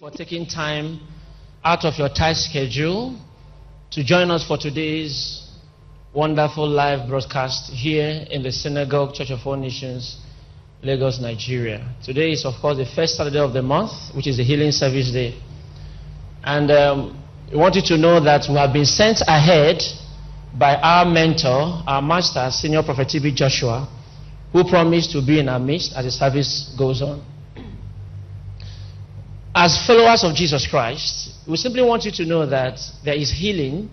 for taking time out of your tight schedule to join us for today's wonderful live broadcast here in the Synagogue Church of All Nations, Lagos, Nigeria. Today is, of course, the first Saturday of the month, which is the Healing Service Day. And um, we want you to know that we have been sent ahead by our mentor, our master, Senior Prophet T.B. Joshua, who promised to be in our midst as the service goes on as followers of Jesus Christ, we simply want you to know that there is healing,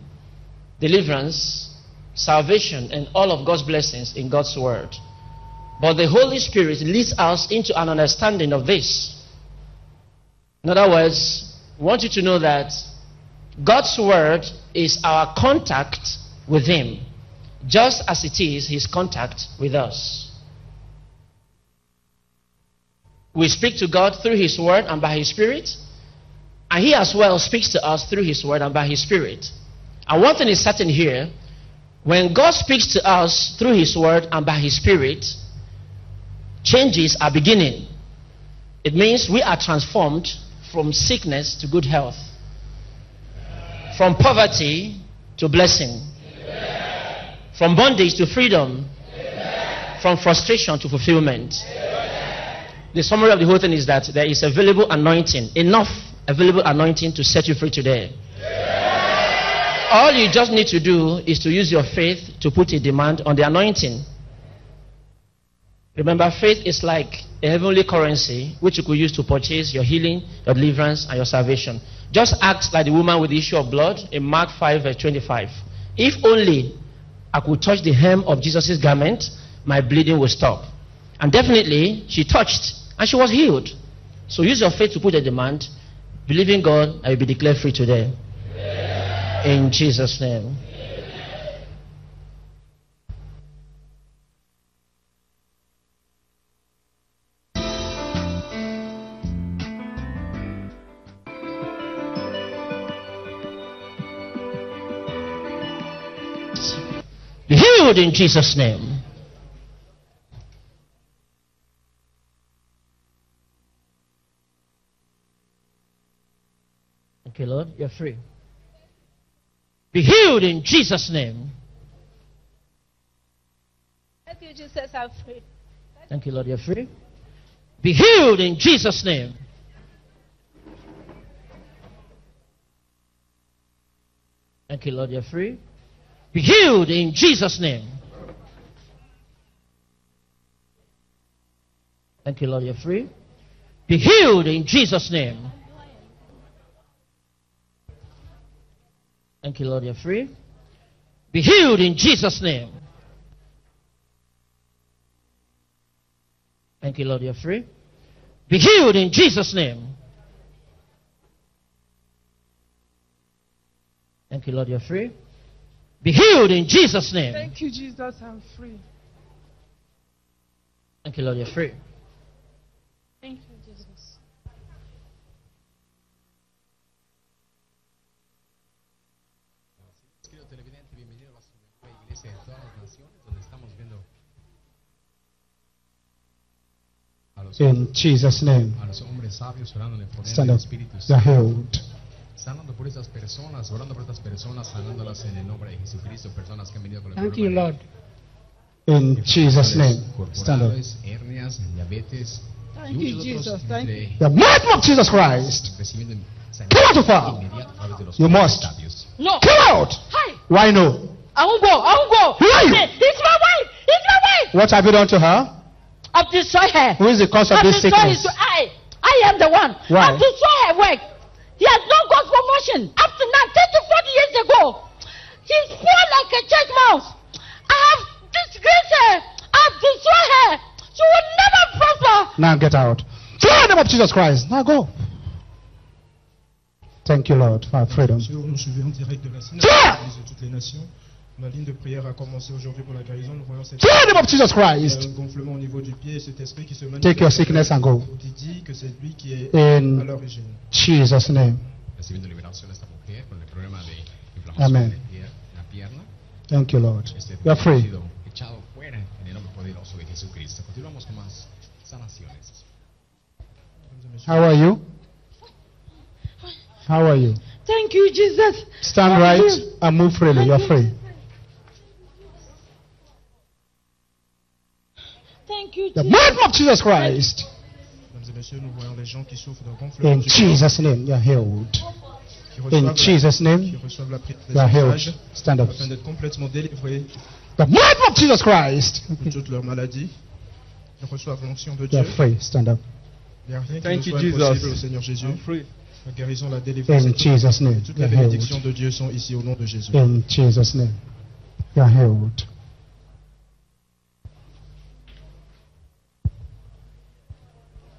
deliverance, salvation, and all of God's blessings in God's Word. But the Holy Spirit leads us into an understanding of this. In other words, we want you to know that God's Word is our contact with Him, just as it is His contact with us. We speak to God through His Word and by His Spirit. And He as well speaks to us through His Word and by His Spirit. And one thing is certain here when God speaks to us through His Word and by His Spirit, changes are beginning. It means we are transformed from sickness to good health, from poverty to blessing, from bondage to freedom, from frustration to fulfillment the summary of the whole thing is that there is available anointing, enough available anointing to set you free today. Yeah. All you just need to do is to use your faith to put a demand on the anointing. Remember, faith is like a heavenly currency which you could use to purchase your healing, your deliverance, and your salvation. Just act like the woman with the issue of blood in Mark 5, verse 25. If only I could touch the hem of Jesus' garment, my bleeding will stop. And definitely, she touched and she was healed. So use your faith to put a demand. Believe in God, I will be declared free today. In Jesus' name. Be healed in Jesus' name. You're free. Be healed in Jesus' name. Thank you, Jesus, I'm free. Thank you, Lord, you're free. Be healed in Jesus' name. Thank you, Lord, you're free. Be healed in Jesus' name. Thank you, Lord, you're free. Be healed in Jesus' name. Thank you, Lord, you're free. Be healed in Jesus' name. Thank you, Lord, you're free. Be healed in Jesus' name. Thank you, Lord, you're free. Be healed in Jesus' name. Thank you, Jesus, I'm free. Thank you, Lord, you're free. In Jesus' name. a los hombres sabios orando en el poder Stand up. Espíritu You're healed. Sanando por estas personas, orando por estas personas, sanándolas en el nombre de Jesucristo, personas que han venido con el Thank you, Lord. In Jesus' name. Stand up. hernias, diabetes, Thank you, Jesus. Thank entre- The might of Jesus Christ. recibiendo Come out of her. inmediato a través de los You must. No. Come out. Hi. Why no? I won't go. I won't go. Who are you? It's my wife. It's my wife. What have you done to her? I've destroyed her. Who is the cause of I've this sickness? it. I. I am the one. Why? I've destroyed her work. He has not got promotion. Up to now, 30, 40 years ago. She's poor like a church mouse. I have disgraced her. I've destroyed her. She will never prosper. Now get out. Throw the name of Jesus Christ. Now go. Thank you, Lord, for our freedom. Monsieur, nous suivons en direct de la synagogue de toutes les nations. La ligne de prière a commencé aujourd'hui pour la guérison. Nous voyons cette Throw the name of Jesus Christ. gonflement au niveau du pied cet esprit qui se manifeste. Take your sickness and go. Qui dit que c'est lui qui est In à l'origine. Jesus' name. Recibiendo liberación esta mujer con el problema de inflamación Amen. de la pierna. Thank you, Lord. Este You are free. sido echado fuera en el nombre poderoso de Jesucristo. Continuamos con más sanaciones. Mesdames et messieurs, How are you? How are you? Thank you, Jesus. Stand right and move freely. You're free. The name of Jesus Christ. In Jesus' name, you are healed. In Jesus' name, you are healed. Stand up. The name of Jesus Christ. Ils reçoivent l'onction de Dieu. Free. Stand up. A Thank qui Seigneur Jésus. La guérison, la délivrance. In Jesus name, toutes les bénédictions de Dieu sont ici au nom de Jésus. In Jesus name, you are healed.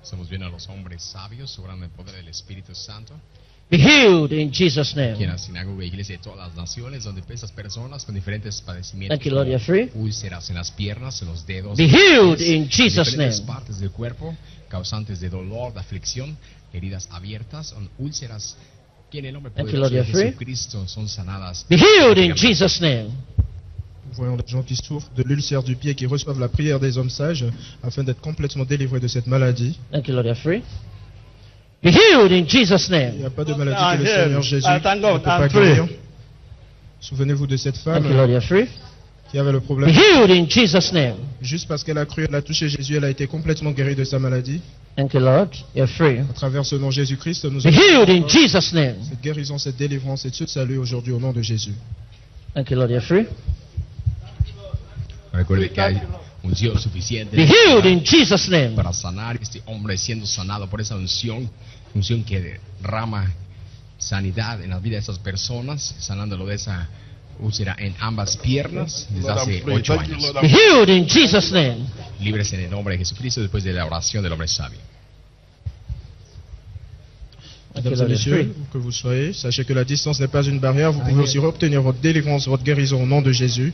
Estamos viendo a los hombres sabios obrando en el poder del Espíritu Santo. Be healed in Jesus' Aquí en name. la sinagoga iglesia de todas las naciones, donde esas personas con diferentes padecimientos, Thank you, Lord, free. úlceras en las piernas, en los dedos, Be healed in Jesus' diferentes name. partes del cuerpo, causantes de dolor, de aflicción, heridas abiertas, son úlceras que en el nombre poderoso de. Jesucristo son sanadas. Be healed in Jesus' name. Nous voyons des gens qui souffrent de l'ulcère du pied, qui reçoivent la prière des hommes sages afin d'être complètement délivrés de cette maladie. Thank you, Lord, you're free. Be healed in Jesus' Il n'y name. a pas de maladie Ah, que le yes. Seigneur Jésus I thank ne peut pas guérir. Souvenez-vous de cette Thank you, femme Lord, you're free. qui avait le Be problème. healed in Jesus' name. Juste parce qu'elle a cru, elle a touché Jésus, elle a été complètement guérie de sa maladie. Thank you, Lord, you're free. À travers ce nom Jésus-Christ, nous Be avons healed in Jesus' name. cette guérison, cette délivrance et ce salut aujourd'hui au nom de Jésus. Thank you, Lord, you're free. Recuerde que hay unción suficiente Be healed in Jesus' name. para sanar este hombre siendo sanado por esa unción, unción que derrama sanidad en la vida de esas personas, sanándolo de esa úlcera en ambas piernas desde hace ocho Thank you, años. Be healed in Jesus' name. Libres en el nombre de Jesucristo después de la oración del hombre sabio. Mesdames et messieurs, que vous soyez, sachez que la distance n'est pas une barrière. Vous pouvez aussi obtenir votre délivrance, votre guérison au nom de Jésus.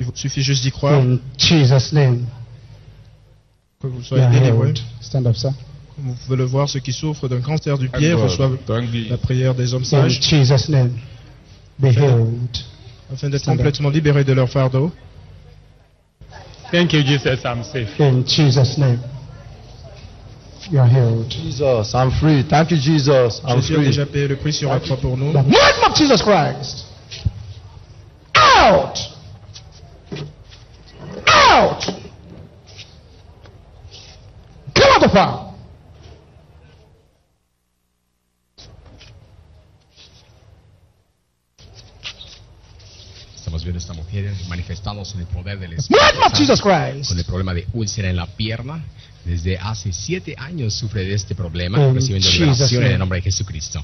Il vous suffit juste d'y croire, In Jesus' name, que vous soyez you're délivré. healed. Stand up, sir. Comme vous pouvez le voir, ceux qui souffrent d'un cancer du pied reçoivent you. la prière des hommes In sages Jesus' name, be healed. afin d'être complètement libérés de leur fardeau. Thank you, Jesus. I'm safe. In Jesus' name, you're healed. Jesus, I'm free. Thank you, Jesus. I'm Jésus a free. déjà payé le prix sur la croix pour nous. The name of Jesus Christ. Out! Out! Come out of her! Estamos viendo esta mujer manifestándose en el poder del Name Espíritu of Jesus Santo, Christ. con el problema de úlcera en la pierna. Desde hace siete años sufre de este problema, In recibiendo Jesus' liberación en name. el nombre de Jesucristo.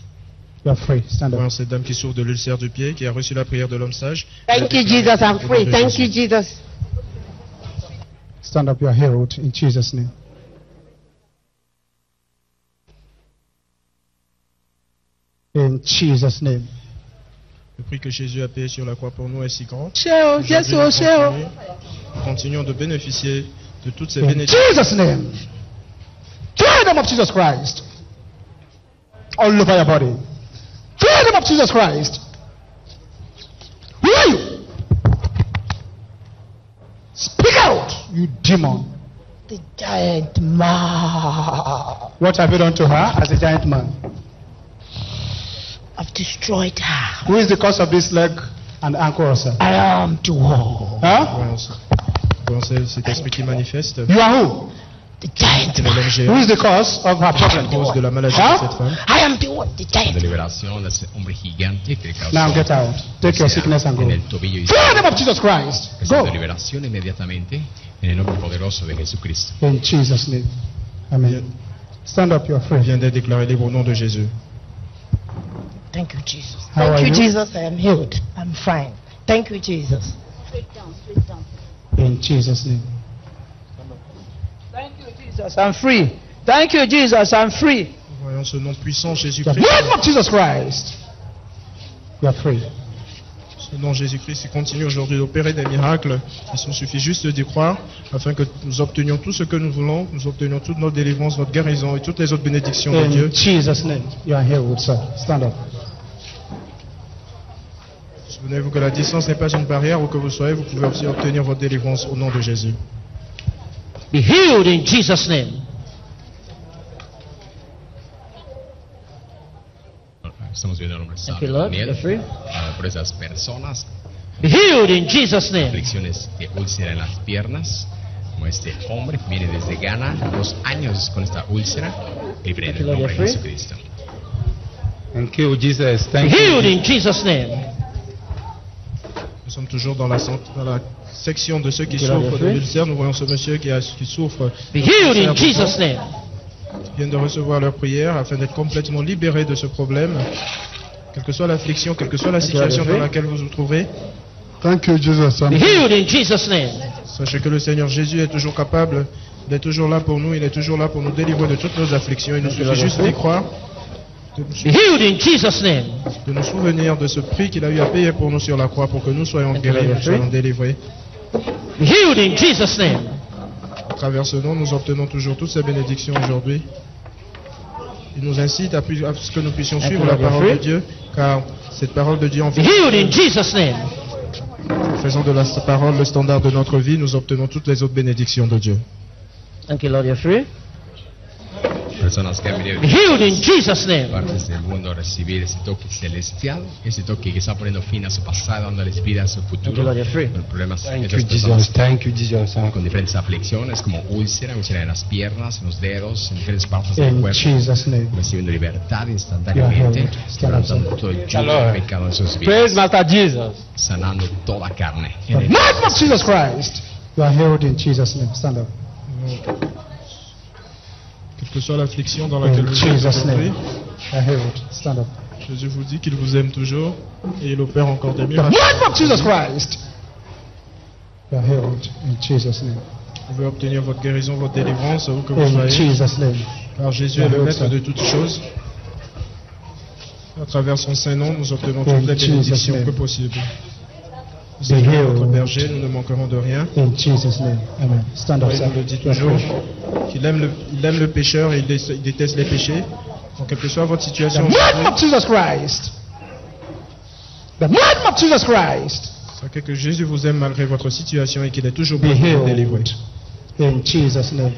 Cette dame qui souffre de l'ulcère du pied, qui a reçu la prière de l'homme sage. Thank you, Jesus. I'm free. Thank you, Jesus. Stand up. You're healed in Jesus' name. In Jesus' name. Le prix que Jésus a payé sur la croix pour nous est si grand. Nous oh, show. continuons- de bénéficier de toutes ces bénédictions. Jesus' name. Freedom of Jesus Christ. All over your body. Freedom of Jesus Christ. You demon. The giant man. What have you done to her as a giant man? I've destroyed her. Who is the cause of this leg and ankle ulcer? I am the one. Huh? Voyons, voyons ce- cet esprit qui manifeste. You are who? The giant Quel est l'homme man. Who is the cause of her problem? cause de la maladie Huh? de cette femme I am the one. The giant. liberación de ese hombre gigante que le causó Now get out. Take your sickness and go. tobillo y Freedom of Jesus Christ. Go. Liberación inmediatamente en el nombre poderoso de Jesucristo. In Jesus' name. Amen. Stand up, you're free. vient d'être déclaré libre au nom de Jésus. Thank you, Jesus. How Thank are you, you? Jesus. I am healed. I'm fine. Thank you, Jesus. In Jesus' name. Thank you, Jesus. I'm free. Thank you, Jesus. I'm free. Voyons ce nom puissant, The Jésus-Christ. name of Jesus Christ. You're free. Ce nom Jésus-Christ il continue aujourd'hui d'opérer des miracles. Il nous suffit juste d'y croire afin que nous obtenions tout ce que nous voulons, nous obtenions toute notre délivrance, notre guérison et toutes les autres bénédictions de Dieu. In Jesus' name. You are healed, sir. Stand up. Souvenez-vous que la distance n'est pas une barrière où que vous soyez, vous pouvez aussi obtenir votre délivrance au nom de Jésus. Be healed in Jesus' name. Estamos viendo el nombre Thank you, santo. Lord. Daniel, You're free. ah, por esas personas, Be healed in Jesus' name. aflicciones de úlcera en las piernas, como este hombre que viene desde Ghana, dos años con esta úlcera, libre en el Lord, nombre de you're free. Jesucristo. Thank you, Jesus. Thank Be Thank healed you. in Jesus' name. Nous sommes toujours dans la, cent- dans la section de ceux qui Qu'il a souffrent de fait. l'ulcère. Nous voyons ce monsieur qui, a- qui souffre Be de healed in cancer du Jesus' sang. name. Viennent de recevoir leur prière afin d'être complètement libérés de ce problème. Quelle que soit l'affliction, quelle que soit la situation dans laquelle vous vous trouvez, Thank you, Jesus. Be I'm healed in Jesus' name. sachez que le Seigneur Jésus est toujours capable. Il est toujours là pour nous. Il est toujours là pour nous délivrer de toutes nos afflictions. Il nous suffit juste d'y croire, de nous, healed in Jesus' name. de nous souvenir de ce prix qu'il a eu à payer pour nous sur la croix pour que nous soyons guéris, nous soyons délivrés. In Jesus' name. Travers ce nom, nous obtenons toujours toutes ces bénédictions aujourd'hui. Il nous incite à, à ce que nous puissions suivre la parole de fait Dieu, car cette parole de Dieu, en Be healed in Jesus' name. faisant de la parole le standard de notre vie, nous obtenons toutes les autres bénédictions de Dieu. Thank you, Lord. You're free. Personas que han venido de healed in Jesus' name. partes del mundo a recibir ese toque celestial, ese toque que está poniendo fin a su pasado, dándoles vida a su Thank you, futuro. Con problemas Thank you, personas Jesus. Thank you, Jesus. con diferentes aflicciones como úlcera, úlcera en las piernas, en los dedos, en diferentes partes del in cuerpo. Jesus' name. recibiendo libertad instantáneamente, quebrantando todo el yugo del pecado en sus Praise vidas, Jesus. sanando toda carne. Name of Jesus Christ. You are healed in Jesus' name. Stand up. Que soit l'affliction dans laquelle vous êtes. Jésus vous dit qu'il vous aime toujours et il opère encore des miracles. Vous pouvez obtenir votre guérison, votre délivrance, où que vous soyez, car Jésus est le maître de toutes choses. À travers son saint nom, nous obtenons toutes les bénédictions que possible. Be healed. berger, nous ne manquerons de rien. In Jesus' name. Amen. Stand up, Il sir. nous le dit toujours qu'il aime le, il aime le pécheur et il dé- il déteste les péchés. Donc, quelle que soit votre The situation, name aujourd'hui, of Jesus Christ. The name of Jesus Christ. sachez que Jésus vous aime malgré votre situation et qu'il est toujours prêt pour vous délivrer. In Jesus' name.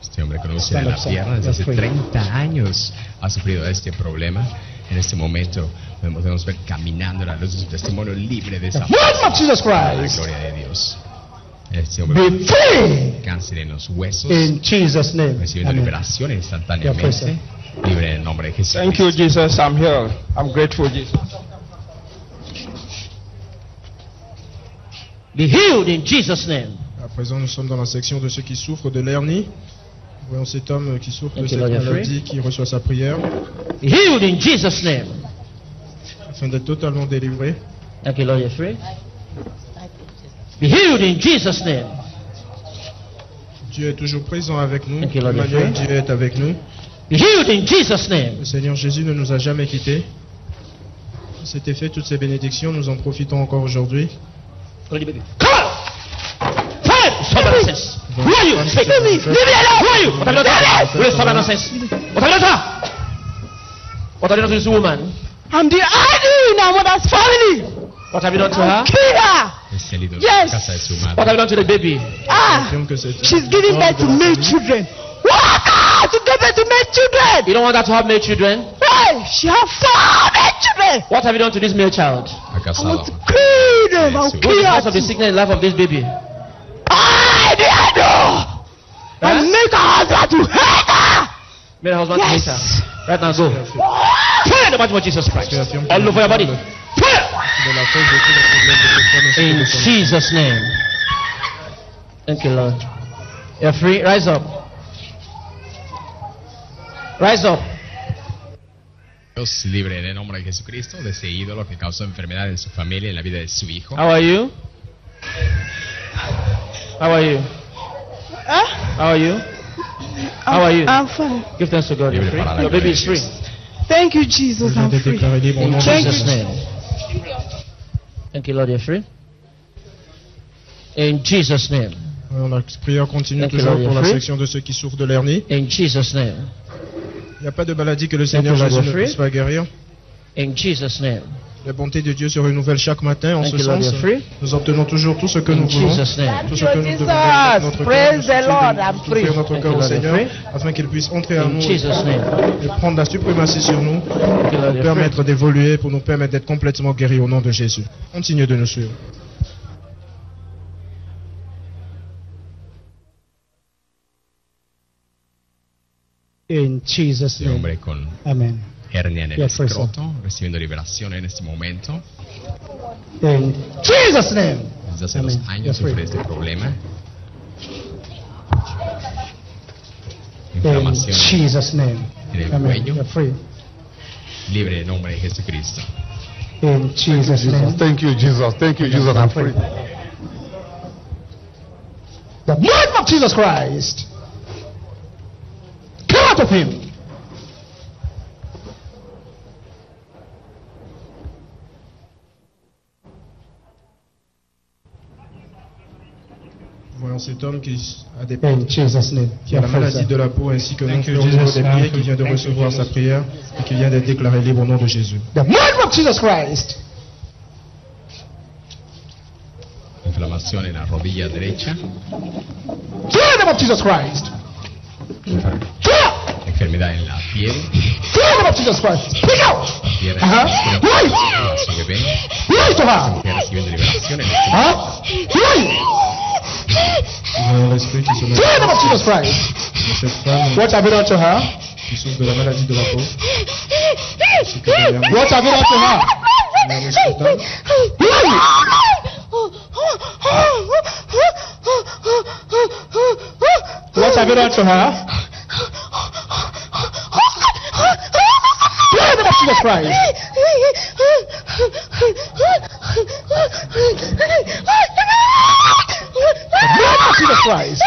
Este hombre con úlcera en la pierna desde hace 30 años ha sufrido de este problema. En este momento podemos ver caminando la luz de su testimonio libre de The esa name of Jesus para la gloria de Dios. Este hombre Be free. con cáncer en los huesos, In Jesus' name. recibiendo Amen. liberación Ya instantáneamente, fue, libre en el nombre de Jesús. Thank you, Jesus. I'm healed. I'm grateful, Jesus. Be healed in Jesus' name. À présent, nous sommes dans la section de ceux qui souffrent de l'hernie. Voyons cet homme qui souffre de cette maladie qui reçoit sa prière healed in Jesus' name. afin d'être totalement délivré. Thank you, Lord. You're free. Be healed in Jesus' name. Dieu est toujours présent avec nous. Thank you, Lord, Emmanuel. Dieu est avec nous. Be healed in Jesus' name. Le Seigneur Jésus ne nous a jamais quittés. C'était fait toutes ces bénédictions, nous en profitons encore aujourd'hui. Come on! Fire! Somebody says. Who are you? Speak to me. Leave me alone. Who are you? What have you done? Who is that nonsense? What have you done? What have you done to this woman? I'm the idol in our mother's family. What have you done to her? Kill her. Es el ídolo Yes. de la casa de su What have you done to the baby? Ah, Affirme que c'est she's giving birth to male children. What? To give birth to male children. You don't want her to have male children? Hey, she has four male children. What have you done to this male child? Ha I casado. want to kill them. I'll Yes, What is the her. cause of the sickness in the life of this baby? Idol. Huh? And make her husband to hate her. May the husband Yes. hate her. Right now, go. Fire the mighty Jesus Christ. All over your body. Fire! In Jesus' name. Thank you, Lord. You're free. Rise up. Rise up. Dios libre en el nombre de Jesucristo de ese ídolo que causó enfermedad en su familia y en la vida de su hijo. How are you? How are you? Huh? How are you? How are you? I'm fine. Give thanks to God. You're free. Your baby is free. Thank you, Jesus. I'm free. In Thank Jesus' you. name. Thank you, Lord. You're free. In Jesus' name. Alors, La prière continue Thank you, toujours Lord, pour la you're free. section de ceux qui souffrent de l'hernie. In Jesus' name. Il n'y a pas de maladie que le Seigneur Lord, Jésus you're ne free. puisse pas guérir. In Jesus' name. La bonté de Dieu se renouvelle chaque matin. En Thank ce sens, nous obtenons toujours tout ce que In nous voulons. Tout ce que nous devons notre Praise cœur, nous notre cœur au Lord, Seigneur, afin qu'il puisse entrer en In nous et prendre la suprématie sur nous, Lord, nous permettre d'évoluer, pour nous permettre d'être complètement guéris au nom de Jésus. Continuez de nous suivre. In Jesus' name. Amen. Hernia en el Yes, praise escroto, recibiendo liberación en este momento. In Jesus' name. Desde hace dos Amén. años You're free. sufre este problema. In Inflamación Jesus' name. en el Amen. cuello, You're free. libre en nombre de Jesucristo. In Jesus' name. Thank you, Jesus. Thank you, Jesus. I'm free. The blood of Jesus Christ. Come out of him. Voyons cet homme qui a, des, name. qui a la maladie de la peau ainsi que Thank des you. qui vient de recevoir sa prière et qui vient d'être déclaré libre au nom de Jésus. The blood of Jesus Christ. Inflamación en la rodilla derecha, of Jesus Christ. Enfermedad en la piel, of Jesus Christ. Speak out. Ajá. Right. Right to her. Huh? Right. Qui se met of Jesus Christ. dans What have you done to her? de la maladie de la peau. ainsi que derrière nous, What have you done to her? derrière nous, cet homme. What have you done to her? Jesus Christ. The blood of Jesus Christ.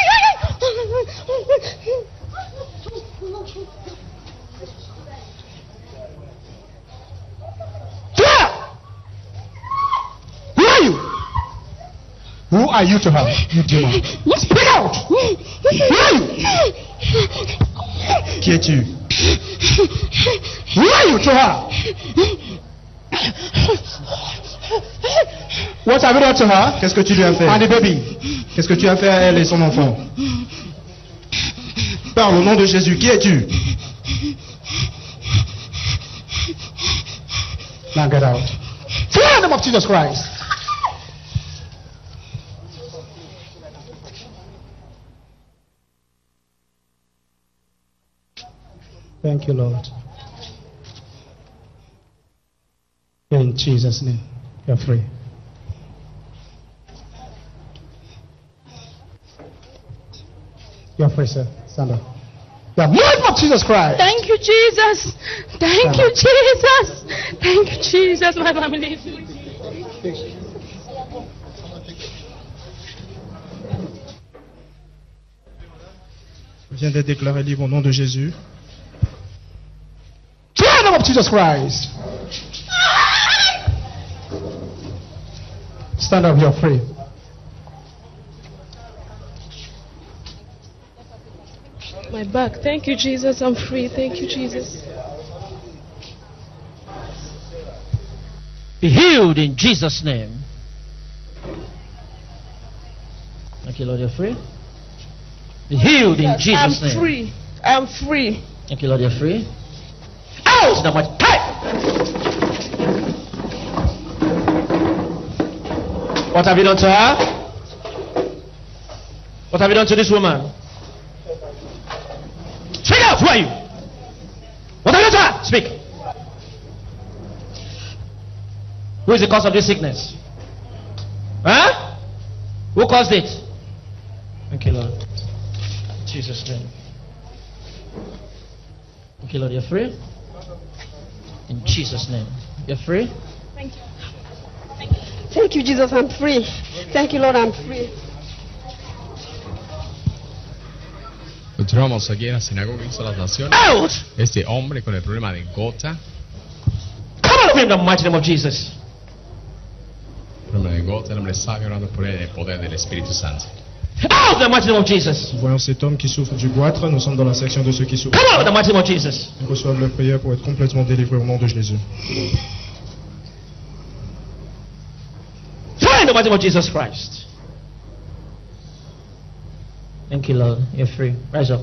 Who are you? Who are you to her? You demon. Speak out. Who are you? Qui es-tu Who are you to her? What have you done to her? Qu'est-ce que tu lui as fait And the baby. Qu'est-ce que tu as fait à elle et son enfant Parle au nom de Jésus. Qui es-tu Now get out. Freedom of Jesus Christ. Thank you, Lord. In Jesus' name, you're free. You're free, sir. Stand up. The blood of Jesus Christ. Thank you, Jesus. Thank you, Jesus. Thank you, Jesus. My family free. Viens d'être déclaré libre au nom de Jésus. Freedom of Jesus Christ. Stand up, you're free. My back. Thank you, Jesus. I'm free. Thank you, Jesus. Be healed in Jesus' name. Thank you, Lord, you're free. Be healed in Jesus' I'm name. free. I'm free. Thank you, Lord, you're free. Out! Now, much time. What have you done to her? What have you done to this woman? Who are you? What are you to? Speak. Who is the cause of this sickness? Huh? Who caused it? Thank you, Lord. Jesus' name. Thank you, Lord. You're free. In Jesus' name. You're free. Thank you. Thank you, Jesus. I'm free. Thank you, Lord. I'm free. Continuamos aquí en la sinagoga de las naciones. Out! Este hombre con el problema de gota, Come in the mighty name of Jesus. el problema de gota, el hombre sabio orando por él en el poder del Espíritu Santo. Out in the mighty name of Jesus. Voyons cet homme qui souffre du goitre. Nous sommes dans la section de ceux qui souffrent. Come out in the mighty name of Jesus. Ils reçoivent leur prière pour être complètement délivrés au nom de Jésus. in the mighty name of Jesus Christ. Thank you, Lord. You're free. Rise up.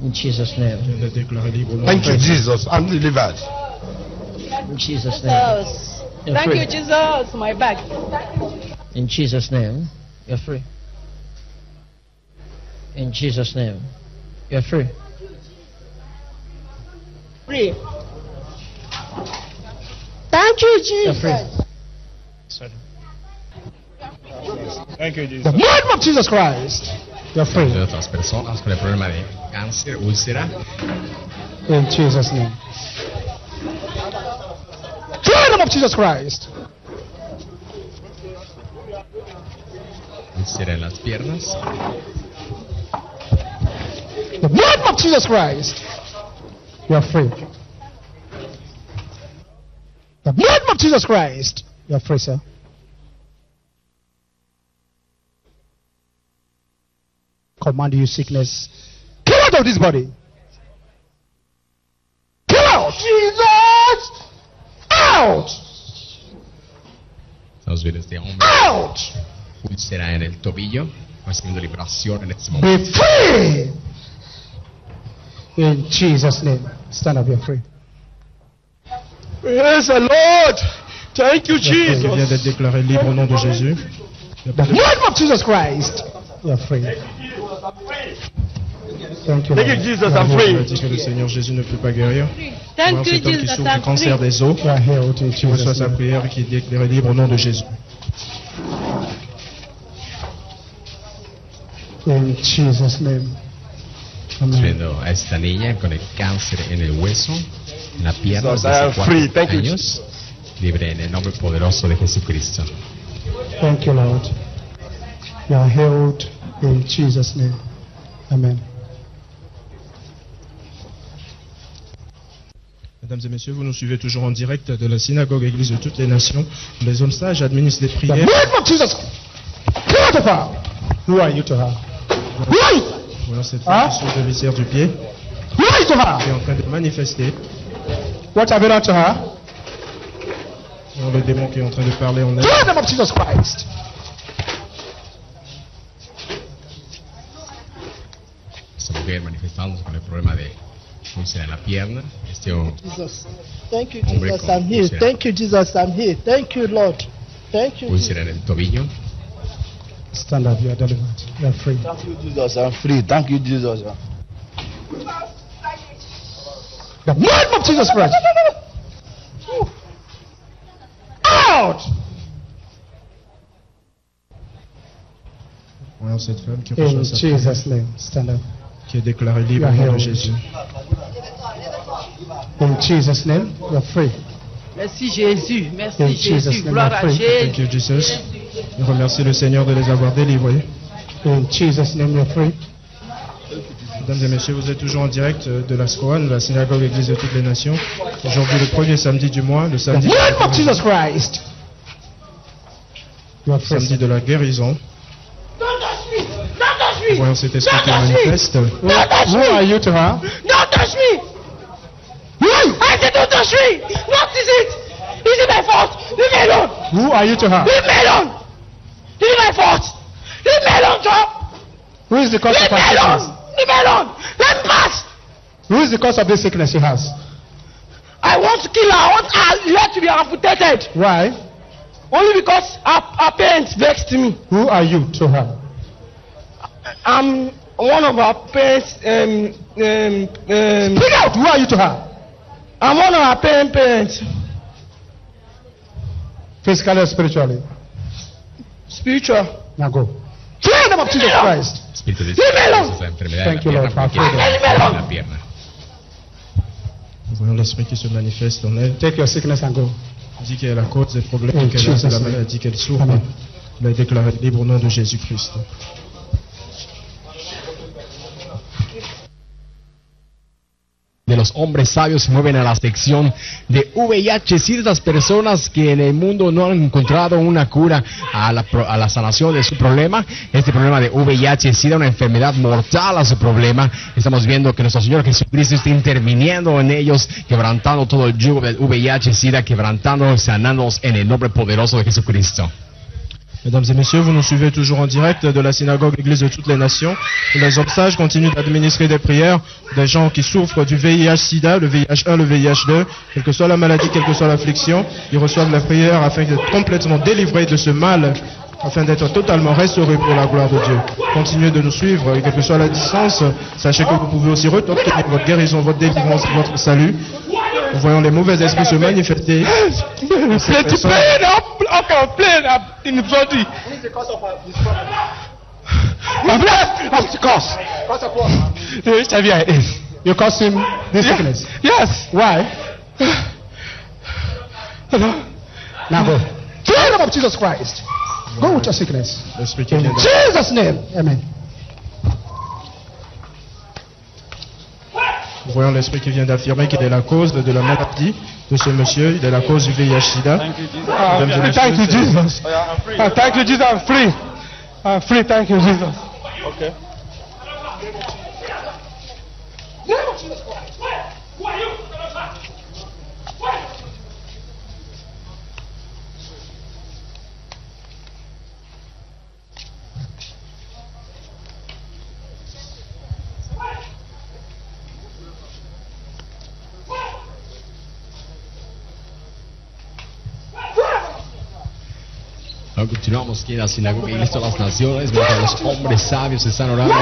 In Jesus' name. Je viens de déclarer libre au nom Thank you, Jésus. I'm delivered. In Jesus' name. Jesus. You're Thank free. you, Jesus. My back. In Jesus' name. You're free. In Jesus' name. You're free. Free. Thank you, You're free. Jesus. Thank you, Jesus. The name of Jesus Christ. You're de free. otras personas con el problema de cáncer, úlcera, In Jesus' name. Freedom of Jesus Christ. úlcera en las piernas, The name of Jesus Christ. You're free. The name of Jesus Christ. You're free, sir. Command you, sickness. Come out of this body. Come out. Jesus. Out. estamos viendo este hombre, Out. úlcera en el tobillo, recibiendo liberación en este Be free. In Jesus' name. Stand up, you're free. Praise the Lord. Thank you, Je viens Jesus. d'être déclaré libre au nom de Jésus. The name of Jesus Christ. You're free. Thank you. Thank you, Lord. Jesus. You're I'm On healed. a free. dit que le Seigneur Jésus ne peut pas guérir. Thank Voir you, cet homme qui Jesus. souffre du I'm cancer free. des os, qui reçoit sa name. prière et qui est déclaré libre au nom de Jésus. In Jesus' name. Estamos Amen. viendo a esta niña con el cáncer en el hueso, en la pierna, Jesus, desde I am hace free. Thank you, libre en el nombre poderoso de Jesucristo. Thank you, Lord. You are healed in Jesus' name. Amen. Mesdames et messieurs, vous nous suivez toujours en direct de la synagogue Église de toutes les nations. Les hommes sages administrent des The prières. her. Who are you to her? Voilà cette femme qui souffre de viscère du pied, Who are you to qui est her? en train de manifester. What have you done to her? Le démon qui est en train de parler en elle. In the name of Jesus Christ. Esta mujer con el problema de úlcera en la pierna, este hombre Jesus. Thank you, Hombre Jesus. I'm here. úlcera. Thank you, Jesus. I'm here. Thank you, Lord. Thank you. Úlcera en el tobillo, Stand up. You are delivered. You are free. Thank you, Jesus. I'm free. Thank you, Jesus. The name of Jesus Christ. Out. Voilà cette femme qui reçoit In Jesus' name. Stand up. Qui est déclarée libre au nom de. Jésus. In Jesus' name. You are free. Merci Jésus. Merci In Jésus. Name, Gloire à free. Thank Jésus. you, Jesus. Je remercie le Seigneur de les avoir délivrés. In Jesus' name. You're free. Mesdames et messieurs, vous êtes toujours en direct euh, de la SCOAN, la synagogue Église de toutes les nations. Aujourd'hui, le premier samedi du mois, le samedi de la guérison. Voyons cet esprit qui Don't touch me! manifeste. Who, Don't touch who me! are you to her? Don't touch me! I said don't touch me! What is it? Is it my fault? Leave me alone! Who are you to her? Leave me alone! Is it my fault? Leave me alone, Joe! Who is the cause Leave of her sickness? Leave me alone! Let me pass! Who is the cause of this sickness she has? I want to kill her. I want her leg to be amputated. Why? Only because her, her parents vexed me. Who are you to her? I'm one of her parents. Um, um, um, Speak out. Who are you to her? I'm one of her parent parents. Physically or spiritually? Spiritual. Now go. Clear them of Jesus Christ. espíritu de Thank you, Lord, for la pierna. Voyons l'esprit qui se manifeste en elle. Take your sickness and go. dit qu'elle est la cause des problèmes qu'elle a, la maladie qu'elle souffre. Elle est déclarée libre au nom de Jésus-Christ. Los hombres sabios se mueven a la sección de VIH. Si estas personas que en el mundo no han encontrado una cura a la, a la sanación de su problema, este problema de VIH, SIDA, una enfermedad mortal a su problema, estamos viendo que nuestro Señor Jesucristo está interviniendo en ellos, quebrantando todo el yugo del VIH, SIDA, quebrantando, sanándonos en el nombre poderoso de Jesucristo. Mesdames et messieurs, vous nous suivez toujours en direct de la synagogue Église de toutes les nations. Les obsages continuent d'administrer des prières des gens qui souffrent du VIH-Sida, le VIH1, le VIH2, quelle que soit la maladie, quelle que soit l'affliction. Ils reçoivent la prière afin d'être complètement délivrés de ce mal, afin d'être totalement restaurés pour la gloire de Dieu. Continuez de nous suivre, et quelle que soit la distance. Sachez que vous pouvez aussi obtenir votre guérison, votre délivrance, votre salut. Nous voyons les mauvais esprits se manifester. You cause him this sickness? Yes. Why? now go. Children of Jesus Christ. Go with your sickness. In Jesus' name. Amen. Nous voyons l'esprit qui vient d'affirmer qu'il est la cause de la maladie de ce monsieur, il est la cause du VIH-Sida. Uh, Mesdames et thank you, messieurs, c'est- Jesus. Uh, thank you, Jesus. I'm free. I'm free. Thank you, Jesus. Okay. Ahora continuamos aquí en la sinagoga y listo las naciones, mientras los hombres sabios están orando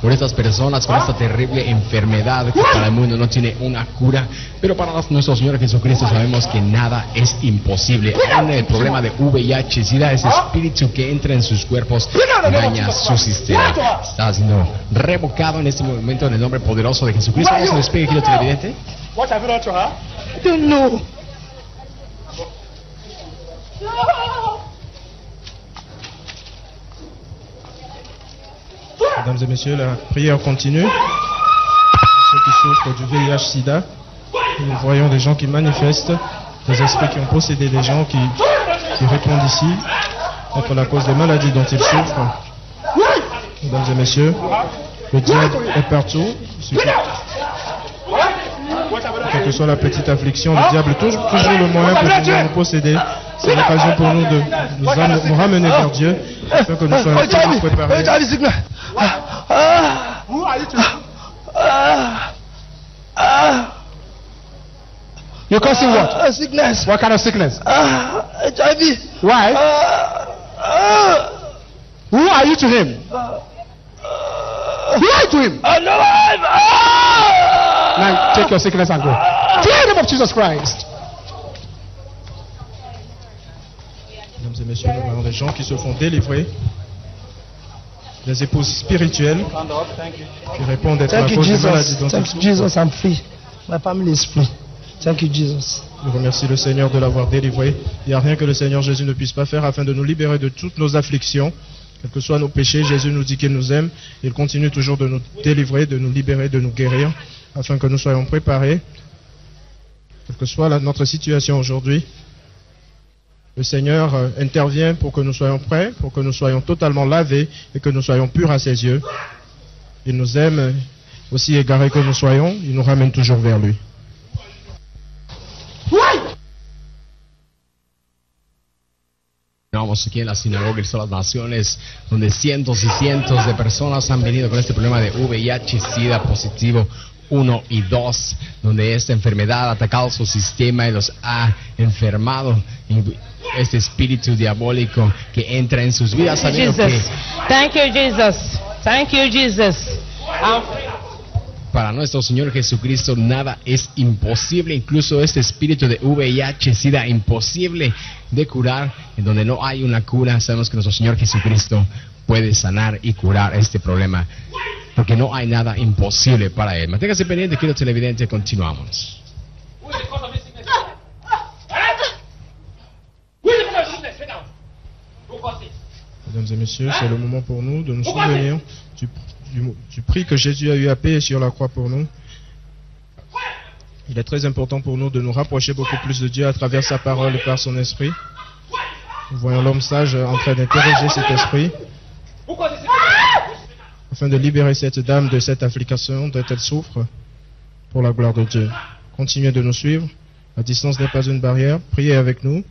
por estas personas con esta terrible enfermedad que para el mundo no tiene una cura, pero para nuestro Señor Jesucristo sabemos que nada es imposible. Aún el problema de VIH, SIDA, ese espíritu que entra en sus cuerpos daña su sistema. Está siendo revocado en este momento en el nombre poderoso de Jesucristo. Vamos a despedir aquí, televidente. What Mesdames et messieurs, la prière continue. Ceux qui souffrent du VIH-Sida, nous voyons des gens qui manifestent, des esprits qui ont possédé des gens qui, répondent ici contre la cause des maladies dont ils souffrent. Mesdames et messieurs, le diable est partout. Quelle que soit la petite affliction, le diable trouve toujours le moyen pour nous posséder. C'est l'occasion pour nous de nous, am- nous ramener vers Dieu afin que nous soyons préparés. HIV sickness. Ah. Who are you to? Ah. Ah. You causing what? Ah, sickness. What kind of sickness? Ah, HIV. Why? Ah. Ah. Who are you to him? Who are you to him? I'm alive. Ah. Now take your sickness and go. In the name of Jesus Christ. Mesdames et messieurs, nous voyons des gens qui se font délivrer, des épouses spirituelles qui répondent être à Thank cause des maladies dont Thank you. Jesus. I'm free. Family is free. Thank you, Jesus. Nous remercions le Seigneur de l'avoir délivré. Il n'y a rien que le Seigneur Jésus ne puisse pas faire afin de nous libérer de toutes nos afflictions. Quels que soient nos péchés, Jésus nous dit qu'il nous aime. Il continue toujours de nous délivrer, de nous libérer, de nous guérir, afin que nous soyons préparés. Quelle que soit la- notre situation aujourd'hui, le Seigneur euh, intervient pour que nous soyons prêts, pour que nous soyons totalement lavés et que nous soyons purs à ses yeux. Il nous aime, aussi égarés que nous soyons, il nous ramène toujours vers lui. Aquí en la sinagoga de las naciones, donde cientos y cientos de personas han venido con este problema de VIH, SIDA positivo 1 y 2, donde esta enfermedad ha atacado su sistema y los ha enfermado. Este espíritu diabólico que entra en sus vidas, sabiendo que Jesus. Thank you, Jesus. Thank you, Jesus. Para nuestro Señor Jesucristo nada es imposible, incluso este espíritu de VIH, SIDA, imposible de curar, en donde no hay una cura, sabemos que nuestro Señor Jesucristo puede sanar y curar este problema, porque no hay nada imposible para Él. Manténgase pendiente. Mesdames et messieurs, c'est le moment pour nous de nous souvenir du- du prix que Jésus a eu à payer sur la croix pour nous. Il est très important pour nous de nous rapprocher beaucoup plus de Dieu à travers sa parole et par son esprit. Nous voyons l'homme sage en train d'interroger cet esprit afin de libérer cette dame de cette affliction dont elle souffre pour la gloire de Dieu. Continuez de nous suivre. La distance n'est pas une barrière. Priez avec nous.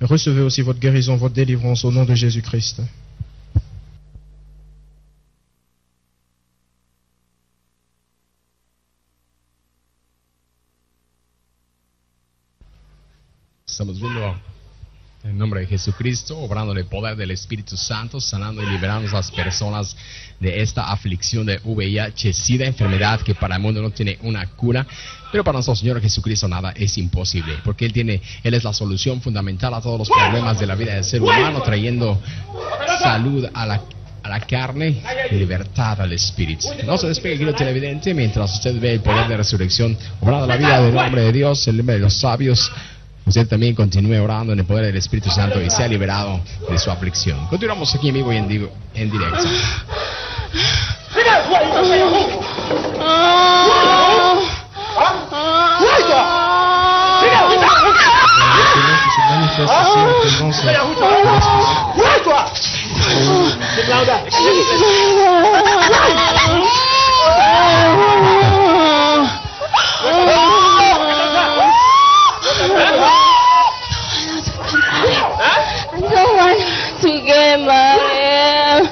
Recevez aussi votre guérison, votre délivrance au nom de Jésus-Christ. En nombre de Jesucristo, obrando el poder del Espíritu Santo, sanando y liberando a las personas de esta aflicción de VIH, SIDA, enfermedad que para el mundo no tiene una cura. Pero para nuestro Señor Jesucristo nada es imposible, porque Él tiene, Él es la solución fundamental a todos los problemas de la vida del ser humano, trayendo salud a la a la carne y libertad al espíritu. No se despegue, querido televidente, mientras usted ve el poder de resurrección obrando la vida del hombre de Dios, el nombre de los sabios. Usted también continúe orando en el poder del Espíritu Santo y sea liberado de su aflicción. Continuamos aquí en vivo y en, divo- en directo. Married.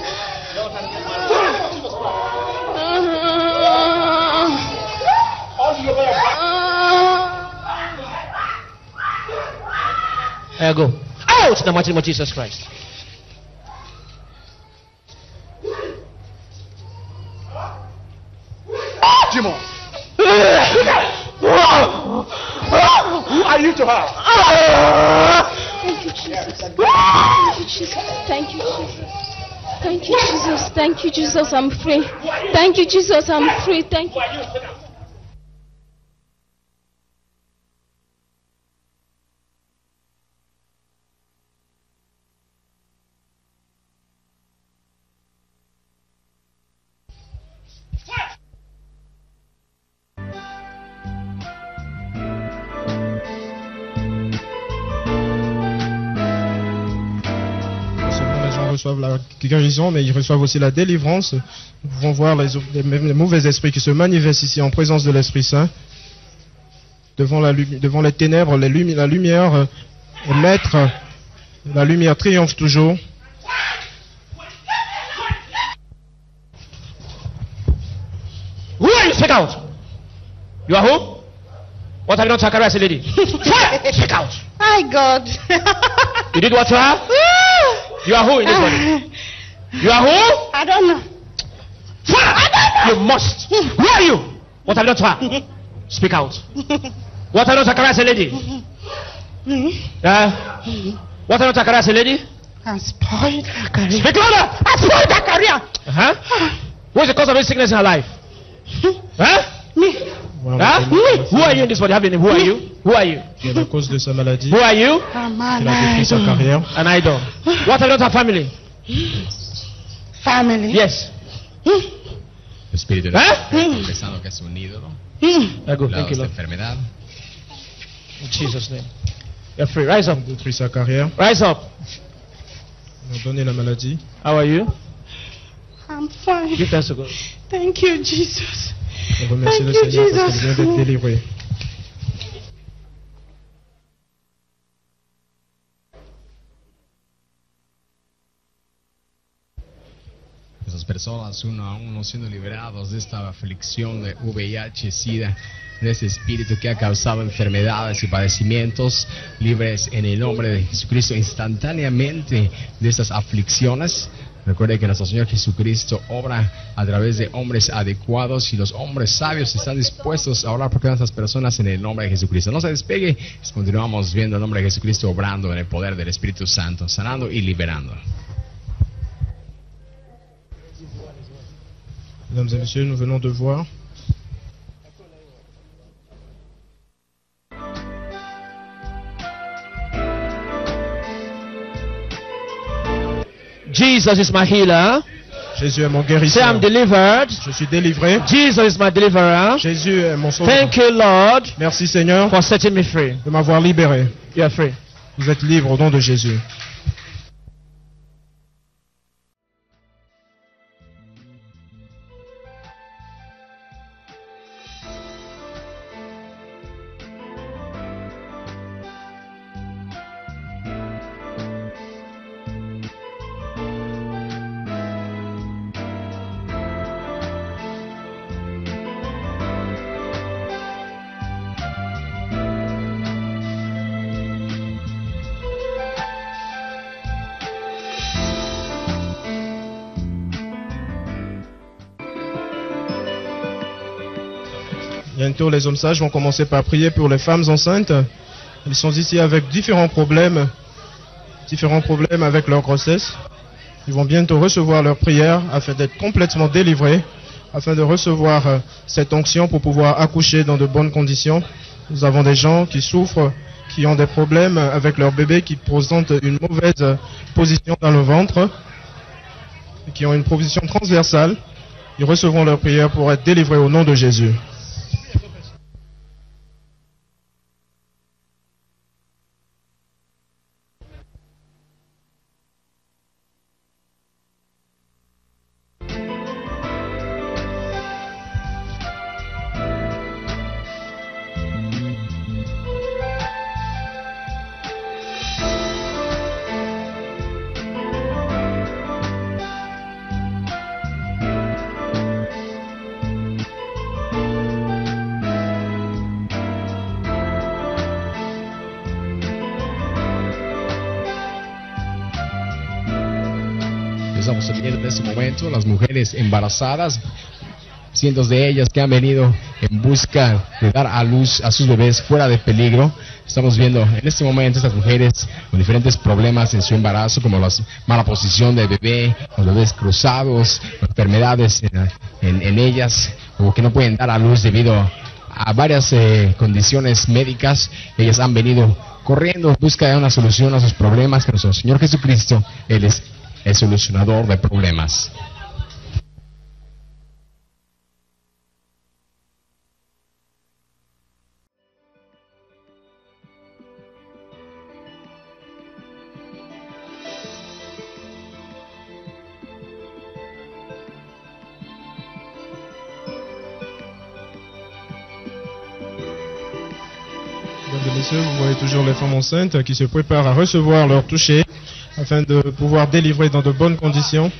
There you go. Out in the mighty name of Jesus Christ. Thank you, Jesus. I'm free. Thank you, Jesus. I'm free. Thank you. Reçoivent la guérison, mais ils reçoivent aussi la délivrance. Nous pouvons voir les, les- les mauvais esprits qui se manifestent ici en présence de l'Esprit Saint. Devant, la, devant les ténèbres, les lumi- la lumière euh, est maître. La lumière triomphe toujours. Who are you? Speak out? You are who? What have you done to Zacharias, lady? Fire! Speak out. My God. You did what to her? You are who in this body? You are who? I don't know. Fire! You must. Who are you? What have you done to her? Speak out. What done to Zacharias, lady? Uh, what done to Zacharias, lady? I spoiled her career. Speak louder. I spoiled her career. Uh-huh. What's the cause of this sickness in her life? Huh? Voilà, Huh? on Who are you in this body? Have your name. Who are you? Who are you? qui est la cause de sa maladie. Who are you? I'm Il a détruit sa carrière. An idol. What about you her family? Family. Yes. El espíritu de ¿Eh? pensando que es un ídolo, Very good. la Thank you, Lord. enfermedad. In Jesus' name. You're free. Rise up. détruit sa carrière. Rise up. Il a donné la maladie. How are you? I'm fine. Give thanks to God. Thank you, Jesus. On remercie Thank le you, Seigneur parce Jesus. qu'il vient d'être délivré. Esas personas uno a uno siendo liberados de esta aflicción de VIH, SIDA, de ese espíritu que ha causado enfermedades y padecimientos, libres en el nombre de Jesucristo instantáneamente de estas aflicciones. Recuerde que nuestro Señor Jesucristo obra a través de hombres adecuados y los hombres sabios están dispuestos a orar por todas estas personas en el nombre de Jesucristo. No se despegue, continuamos viendo el nombre de Jesucristo obrando en el poder del Espíritu Santo, sanando y liberando. Mesdames et messieurs, nous venons de voir Jesus is my healer. Jésus est mon Say, guérisseur. I'm delivered. Je suis délivré. Jesus is my deliverer. Jésus est mon sauveur. Thank you, Lord, Merci Seigneur for setting me free. de m'avoir libéré. You are free. Vous êtes libre au nom de Jésus. Les hommes sages vont commencer par prier pour les femmes enceintes. Ils sont ici avec différents problèmes, différents problèmes avec leur grossesse. Ils vont bientôt recevoir leur prière afin d'être complètement délivrés, afin de recevoir euh, cette onction pour pouvoir accoucher dans de bonnes conditions. Nous avons des gens qui souffrent, qui ont des problèmes avec leur bébé, qui présentent une mauvaise position dans le ventre, qui ont une position transversale. Ils recevront leur prière pour être délivrés au nom de Jésus. Las mujeres embarazadas, cientos de ellas que han venido en busca de dar a luz a sus bebés fuera de peligro. Estamos viendo en este momento estas mujeres con diferentes problemas en su embarazo, como la mala posición del bebé, los bebés cruzados, enfermedades en, en- en ellas, o que no pueden dar a luz debido a varias eh, condiciones médicas. Ellas han venido corriendo en busca de una solución a sus problemas, que nuestro Señor Jesucristo, Él es el solucionador de problemas. Enceintes qui se préparent à recevoir leur toucher afin de pouvoir délivrer dans de bonnes conditions.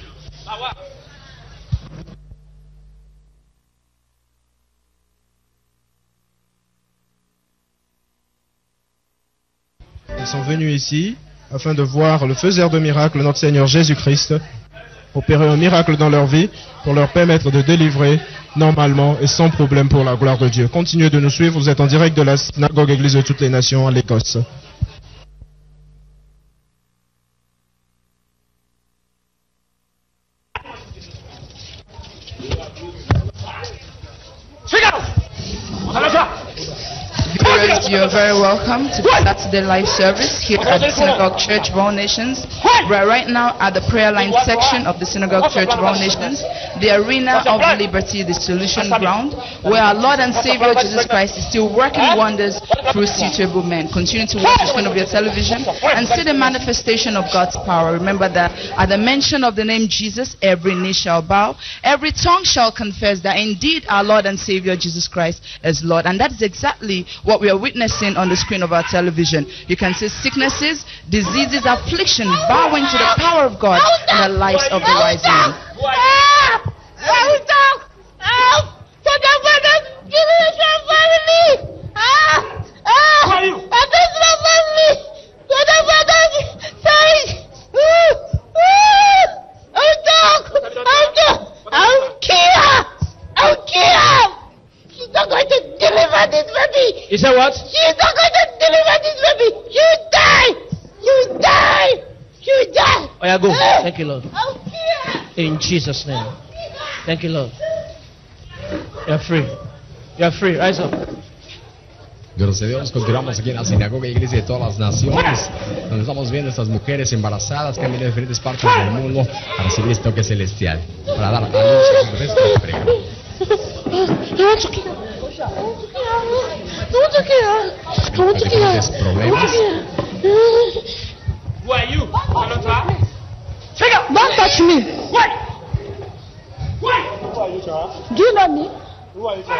Ils sont venus ici afin de voir le faiseur de miracles, notre Seigneur Jésus-Christ, opérer un miracle dans leur vie pour leur permettre de délivrer normalement et sans problème pour la gloire de Dieu. Continuez de nous suivre, vous êtes en direct de la synagogue Église de toutes les nations à l'Écosse. You're very welcome to the Saturday live service here at the Synagogue Church of All Nations. We're right now at the prayer line section of the Synagogue Church of All Nations, the arena of liberty, the solution ground, where our Lord and Savior Jesus Christ is still working wonders through suitable men. Continue to watch the screen of your television and see the manifestation of God's power. Remember that at the mention of the name Jesus, every knee shall bow, every tongue shall confess that indeed our Lord and Savior Jesus Christ is Lord. And that is exactly what we are witnessing on the screen of our television. You can see sicknesses, diseases, affliction, bowing to the power of God in the lives of the wise. Help! Help! Help! Give me family! Ah! Ah! That is my family! For the brothers, sorry! Ooh! Ooh! Dog! Dog! Kill! Oh, kill! She's not going to deliver this baby! You say what? She's not going to deliver this baby! You die! You die! You die! Oh, yeah, go. Thank you, Lord. Oh! In Jesus' name. Thank you, Lord. You're free. You're free. Rise up. Gracias a Dios, continuamos aquí en la sinagoga Iglesia de todas las naciones, donde estamos viendo estas mujeres embarazadas que han venido de diferentes partes del mundo a recibir este toque celestial, para dar a luz el resto del programa. I want to kill her. I want to kill her. I want to kill her. I want to kill her. Who are you? Don't touch me. What? Do you know me? Who are you, sir?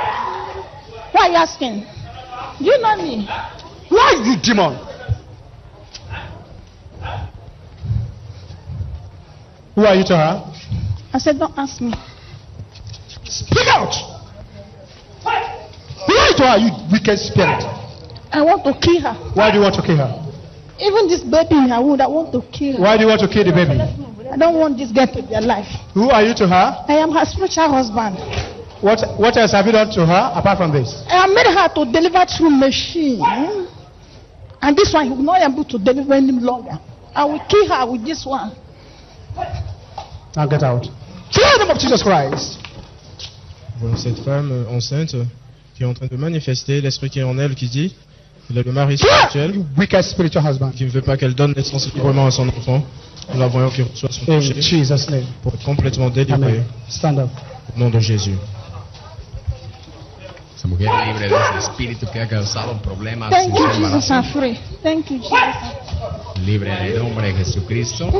Why are you asking? Do you know me? Why you demon? Who are you to her? I said, don't ask me. Speak out! Who are you to her, you wicked spirit? I want to kill her. Why do you want to kill her? Even this baby in her womb, I want to kill her. Why do you want to kill the baby? I don't want this girl to be alive. Who are you to her? I am her spiritual husband. What what else have you done to her apart from this? I have made her to deliver through machine. And this one, he will not be able to deliver any longer. I will kill her with this one. Now get out. Through the name of Jesus Christ. Voilà cette femme enceinte qui est en train de manifester l'esprit qui est en elle qui dit qu'il est le mari spirituel qui ne veut pas qu'elle donne naissance librement à son enfant. Nous la voyons qui reçoit son In péché Jesus' name. pour être complètement délivré Amen. Stand up. au nom de Jésus. Esa mujer libre de ese espíritu que ha causado problemas Thank you, Jesus. Thank you, Jesus. Libre en el nombre de Jesucristo.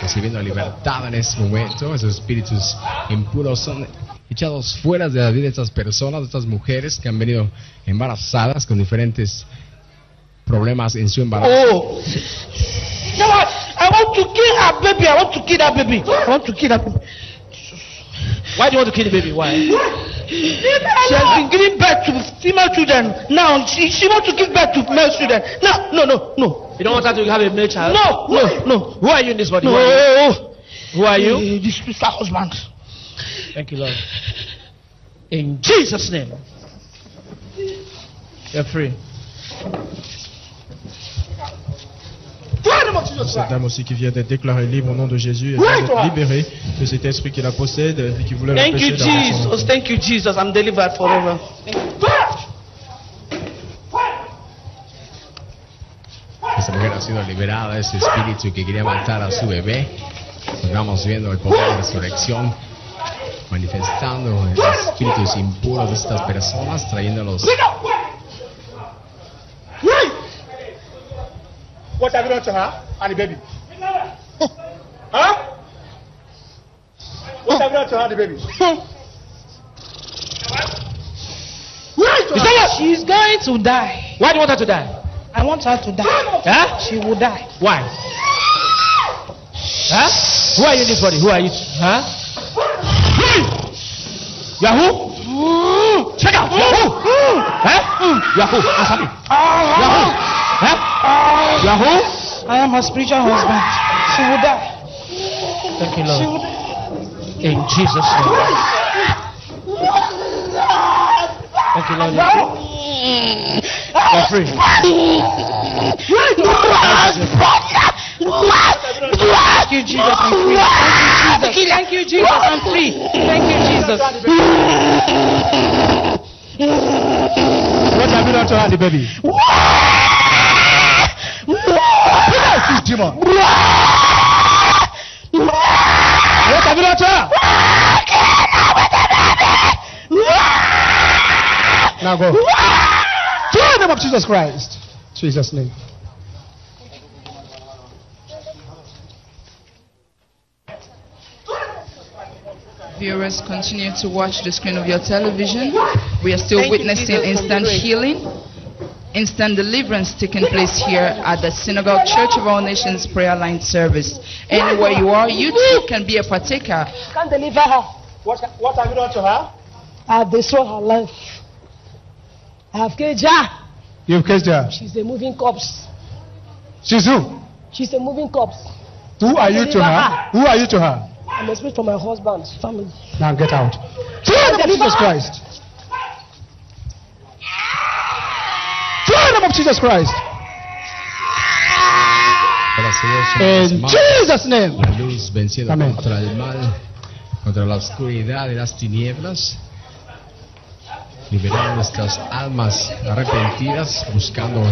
recibiendo libertad en este momento. Esos espíritus impuros son echados fuera de la vida de estas personas, de estas mujeres que han venido embarazadas con diferentes problemas en su embarazo. Oh. You know what? I want to kill her baby. I want to kill that baby. I want to kill that baby. Why do you want to kill the baby? Why? She has been giving birth to female children. Now she, she wants to give birth to male children. No, no, no, no. You don't want her to have a male child? No, no, no. Who are you in this body? No. Who are you? Who are you? Uh, the spiritual husband. Thank you, Lord. In Jesus' name. You're free. Cette dame aussi qui vient d'être déclarée libre au nom de Jésus, elle vient libérée de cet esprit qui la possède et qui voulait Thank you, Jesus. Thank you, Jesus. I'm delivered forever. Esta mujer ha sido liberada de ese espíritu que quería matar a su bebé. Estamos viendo el poder de resurrección manifestando los espíritus impuros de estas personas, trayéndolos Wait! What have you done to her and the baby? huh? What have you done to her and the baby? Wait! You say what? She's going to die. Why do you want her to die? I want her to die. Huh? She will die. Why? Huh? Who are you in this body? Who are you? Huh? You are who? Check out. You are who? Huh? You are who? Answer me. You are who? Huh? You are who? I am her spiritual husband. She will die. Thank you, She Lord. die. In Jesus' name. Thank you, Lord. You're free. Thank you, Jesus. I'm free. Thank you, Jesus. I'm free. Thank you, Jesus. What have you done to her the baby? What have you done to her? Now go. Through the name of Jesus Christ. Jesus' name. Viewers, continue to watch the screen of your television. We are still Thank witnessing instant healing, instant deliverance taking place here at the Synagogue Church of All Nations prayer line service. Anywhere you are, you too can be a partaker. Can't deliver her. What, what have you done to her? I have destroyed her life. I have caged her. You've caged her. She's a moving corpse. She's who? She's a moving corpse. Who are you to her? her. Who are you to her? I'm a spirit from my husband's family. Now get out. Through the name of Jesus Christ. Through the name of Jesus Christ. Más, Jesus' name. la luz venciendo Amén. contra el mal, contra la oscuridad y las tinieblas. liberar nuestras almas arrepentidas, buscando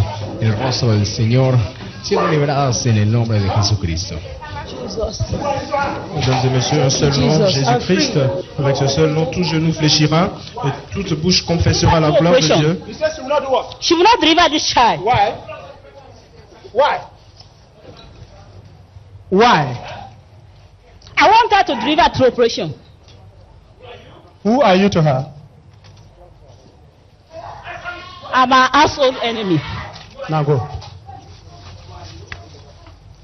el rostro del Señor, siendo liberadas en el nombre de Jesucristo. Mesdames et messieurs, un seul nom, Jésus-Christ. Avec ce seul nom, tout genou fléchira et toute bouche confessera la gloire de Dieu. She will not deliver this child. Why? Why? Why? I want her to deliver through operation. Who are you to her? I'm her household enemy. Now go.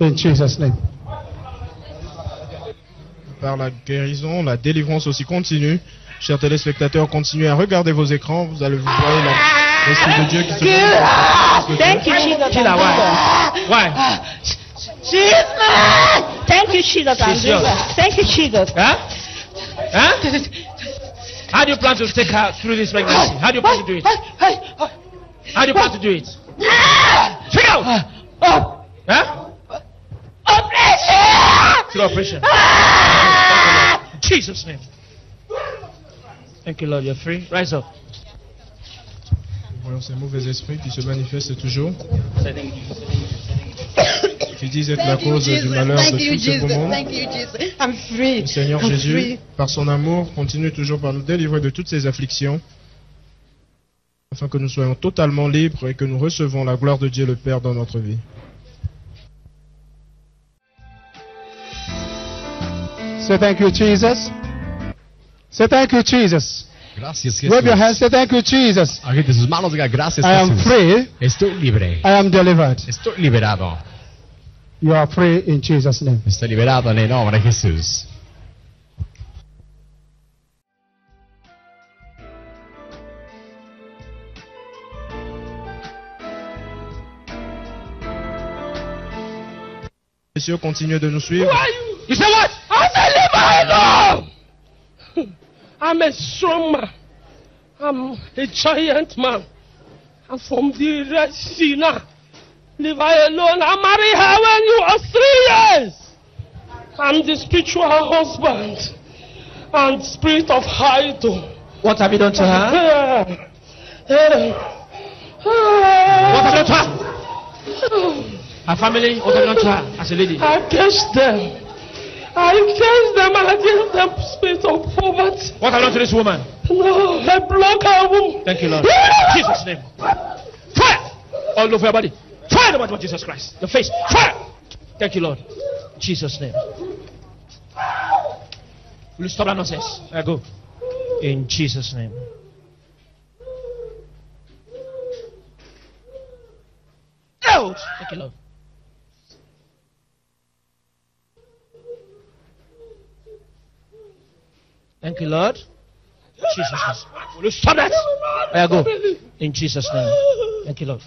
In Jesus' name. Par la guérison, la délivrance aussi continue. Chers téléspectateurs, continuez à regarder vos écrans. Vous allez vous voir la- l'Esprit de Dieu qui se manifeste. Thank you, Jesus. Why? Why? Jesus! Thank you, Jesus. Thank you, Jesus. Huh? Huh? How do you plan to take her through this pregnancy? How do you plan to do it? How do you plan to do it? Check out! Huh? Through operation. In Jesus' name. Thank you, Lord. You're free. Rise up. Voyons ces mauvais esprits qui se manifestent toujours, qui disent être la cause du malheur de Thank you, tout ce monde. Thank you, Jesus. I'm free. Le Seigneur I'm Jésus, free. par son amour, continue toujours par nous délivrer de toutes ces afflictions, afin que nous soyons totalement libres et que nous recevons la gloire de Dieu le Père dans notre vie. Say thank you, Jesus. Say thank you, Jesus. Gracias, Wave your hands. Say thank you, Jesus. Agite sus manos, diga gracias, I am free. Estoy libre. I am delivered. Estoy liberado. You are free in Jesus' name. Estoy liberado en el nombre de Jesús. Messieurs, continuez de nous suivre. You say what? I'm Leviathan. I'm a strong man. I'm a giant man. I'm from the Red Sea now. Leave her alone. I married her when you was three years. I'm the spiritual husband and spirit of idol. What have you done to her? what have you done to her? Her family, what have you done to her as a lady? I cursed them. I cursed them and I gave them spirit of poverty. What done to this woman? No, I block her womb. Thank you, Lord. Jesus' name. Fire! All over your body. Fire the name of Jesus Christ. Your face. Fire! Thank you, Lord. Jesus' name. Will you stop that nonsense? I go. In Jesus' name. Out! Thank you, Lord. Thank you, Lord. Jesus' name. Will you stop that? I go? In Jesus' name. Thank you, Lord.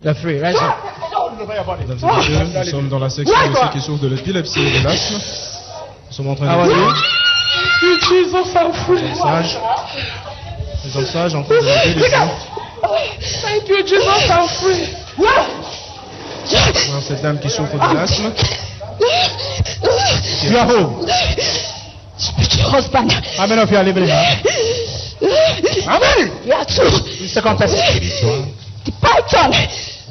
You're free. Rise up. Nous sommes dans la section aussi qui souffre de l'épilepsie et de l'asthme. Nous sommes en train How de are you? You Jesus, I'm free. Sage. Les hommes sages en train de nous délivrer. Thank you, Jesus, I'm free. Cette dame qui souffre de l'asthme. You are home. Spiritual husband. How many of you are living here? How many? You are two. The second person. The python.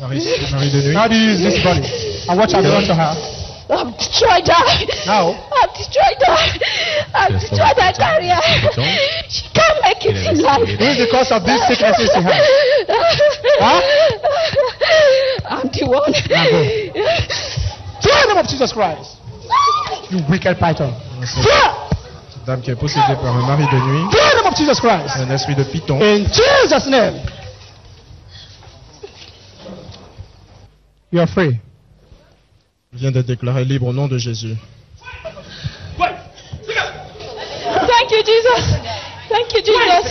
mari, mari de nuit. How do you use this body? And what have you done to her? I've destroyed her. Now? I've destroyed her. I've Yes, destroyed her Lord. career. She can't make it in life. Who is the cause of these sicknesses she has? Huh? I'm the one. Now go. Throw in the name of Jesus Christ. You wicked python. Cette dame qui est possédée par un mari de nuit. Throw in the name of Jesus Christ. Un esprit de python. In Jesus' name. You are free. vient d'être déclaré libre au nom de Jésus. Thank you, Jesus. Thank you, Jesus.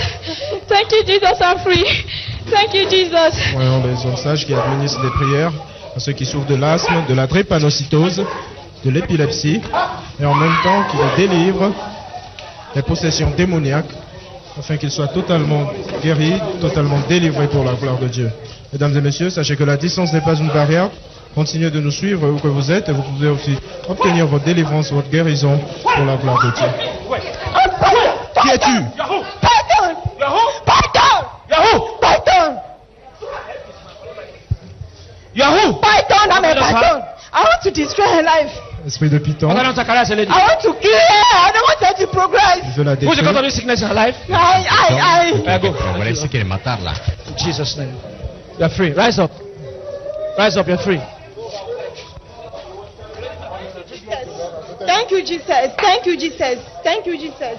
Thank you, Jesus. I'm free. Thank you, Jesus. Voyons les hommes sages qui administrent des prières à ceux qui souffrent de l'asthme, de la drépanocytose, de l'épilepsie, et en même temps qui les délivrent des possessions démoniaques, afin qu'ils soient totalement guéris, totalement délivrés pour la gloire de Dieu. Mesdames et messieurs, sachez que la distance n'est pas une barrière. Continuez de nous suivre où que vous êtes et vous pouvez aussi obtenir votre délivrance, votre guérison pour la gloire de Dieu. Qui es-tu? Python! Python! Yahoo! Python! Yahoo! Python, I'm a python. I want to destroy her life. Esprit de Python. I'm not a lady. I want to kill her. I don't want her to progress. Il veut la Who's the cause of sickness in her life? I, I, I. There you go. Progreso quiere matarla. In Jesus' name. You're free. Rise up. Rise up. You're free. Thank you, Jesus. Thank you, Jesus. Thank you, Jesus.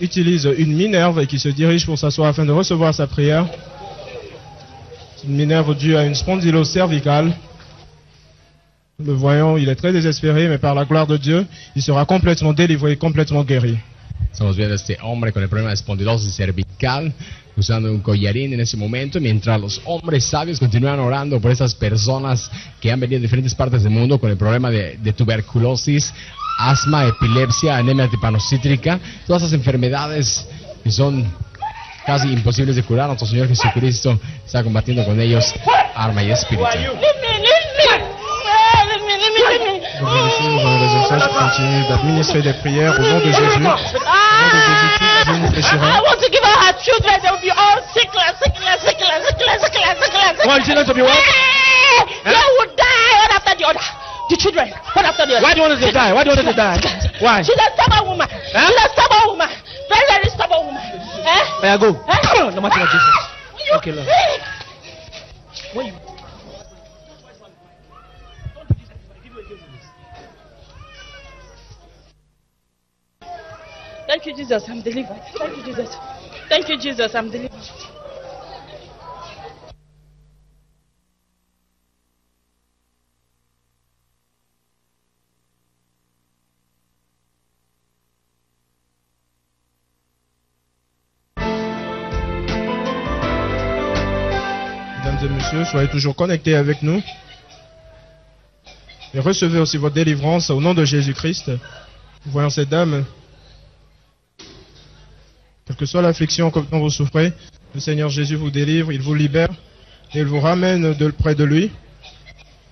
Utilise une minerve et qui se dirige pour s'asseoir afin de recevoir sa prière. C'est une minerve due à une spondylose cervicale. Le voyant, il est très désespéré, mais par la gloire de Dieu, il sera complètement délivré, complètement guéri. Estamos viendo a este hombre con el problema de espondilosis cervical usando un collarín en ese momento, mientras los hombres sabios continúan orando por esas personas que han venido de diferentes partes del mundo con el problema de, de tuberculosis, asma, epilepsia, anemia tipanocítrica, todas esas enfermedades que son casi imposibles de curar. Nuestro Señor Jesucristo está combatiendo con ellos arma y espíritu. Die after the other. The children, one after the other. Why do you want them to die? Why do you want them to die? Why? She's a stubborn woman. She's a stubborn woman. Very, very stubborn woman. Eh? There you go. Eh? No matter what Jesus. Okay, Lord. Eh? When you Thank you, Jesus. I'm delivered. Thank you, Jesus. Thank you, Jesus. I'm delivered. Soyez toujours connectés avec nous. Et recevez aussi votre délivrance au nom de Jésus-Christ. Voyons cette dame. Quelle que soit l'affliction dont vous souffrez, le Seigneur Jésus vous délivre, il vous libère et il vous ramène de près de lui.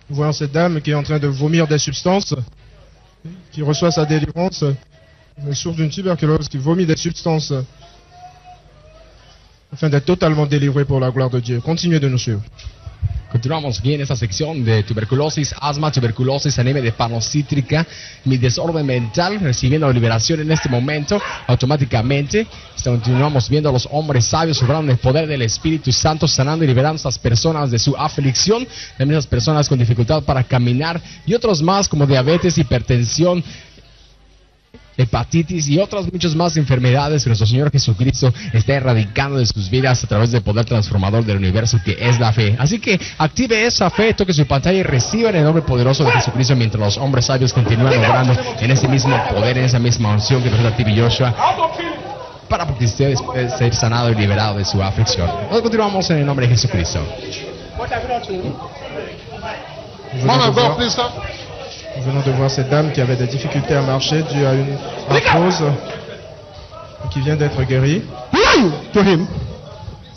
Voyons cette dame qui est en train de vomir des substances, qui reçoit sa délivrance. Elle souffre d'une tuberculose, qui vomit des substances afin d'être totalement délivrée pour la gloire de Dieu. Continuez de nous suivre. Continuamos aquí en esta sección de tuberculosis, asma, tuberculosis, anemia de panocítrica, mi desorden mental, recibiendo liberación en este momento, automáticamente. Continuamos viendo a los hombres sabios obrando el poder del Espíritu Santo, sanando y liberando a estas personas de su aflicción, también esas personas con dificultad para caminar y otros más como diabetes, hipertensión, hepatitis y otras muchas más enfermedades que nuestro Señor Jesucristo está erradicando de sus vidas a través del poder transformador del universo que es la fe. Así que active esa fe, toque su pantalla y reciba en el nombre poderoso de Jesucristo mientras los hombres sabios continúan obrando en ese mismo poder, en esa misma unción que nos da Tibi Joshua para que usted ser sanado y liberado de su aflicción. Nosotros continuamos en el nombre de Jesucristo. Man of God, please stop. Nous venons de voir cette dame qui avait des difficultés à marcher due à une arthrose qui vient d'être guérie. Who are you to him?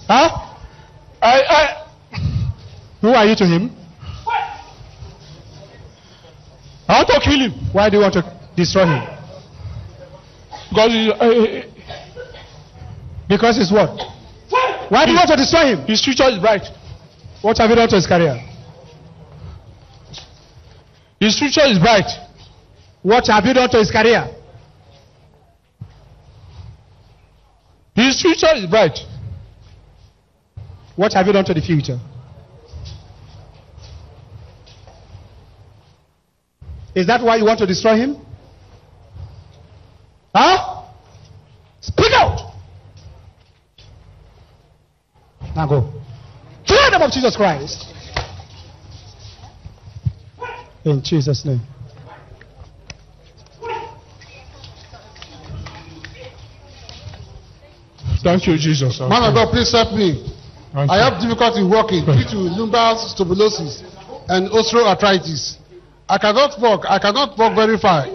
Huh? I, I. Who are you to him? I want to kill him. Why do you want to destroy him? Because he, uh, because he's what? Why do you want to destroy him? His future is bright. What have you done to his career? His future is bright. What have you done to his career? His future is bright. What have you done to the future? Is that why you want to destroy him? Huh? Speak out! Now go. In the name of Jesus Christ. In Jesus' name. Thank you, Jesus. Man of God, please help me. I have difficulty walking due to lumbar scoliosis and osteoarthritis. I cannot walk. I cannot walk very far.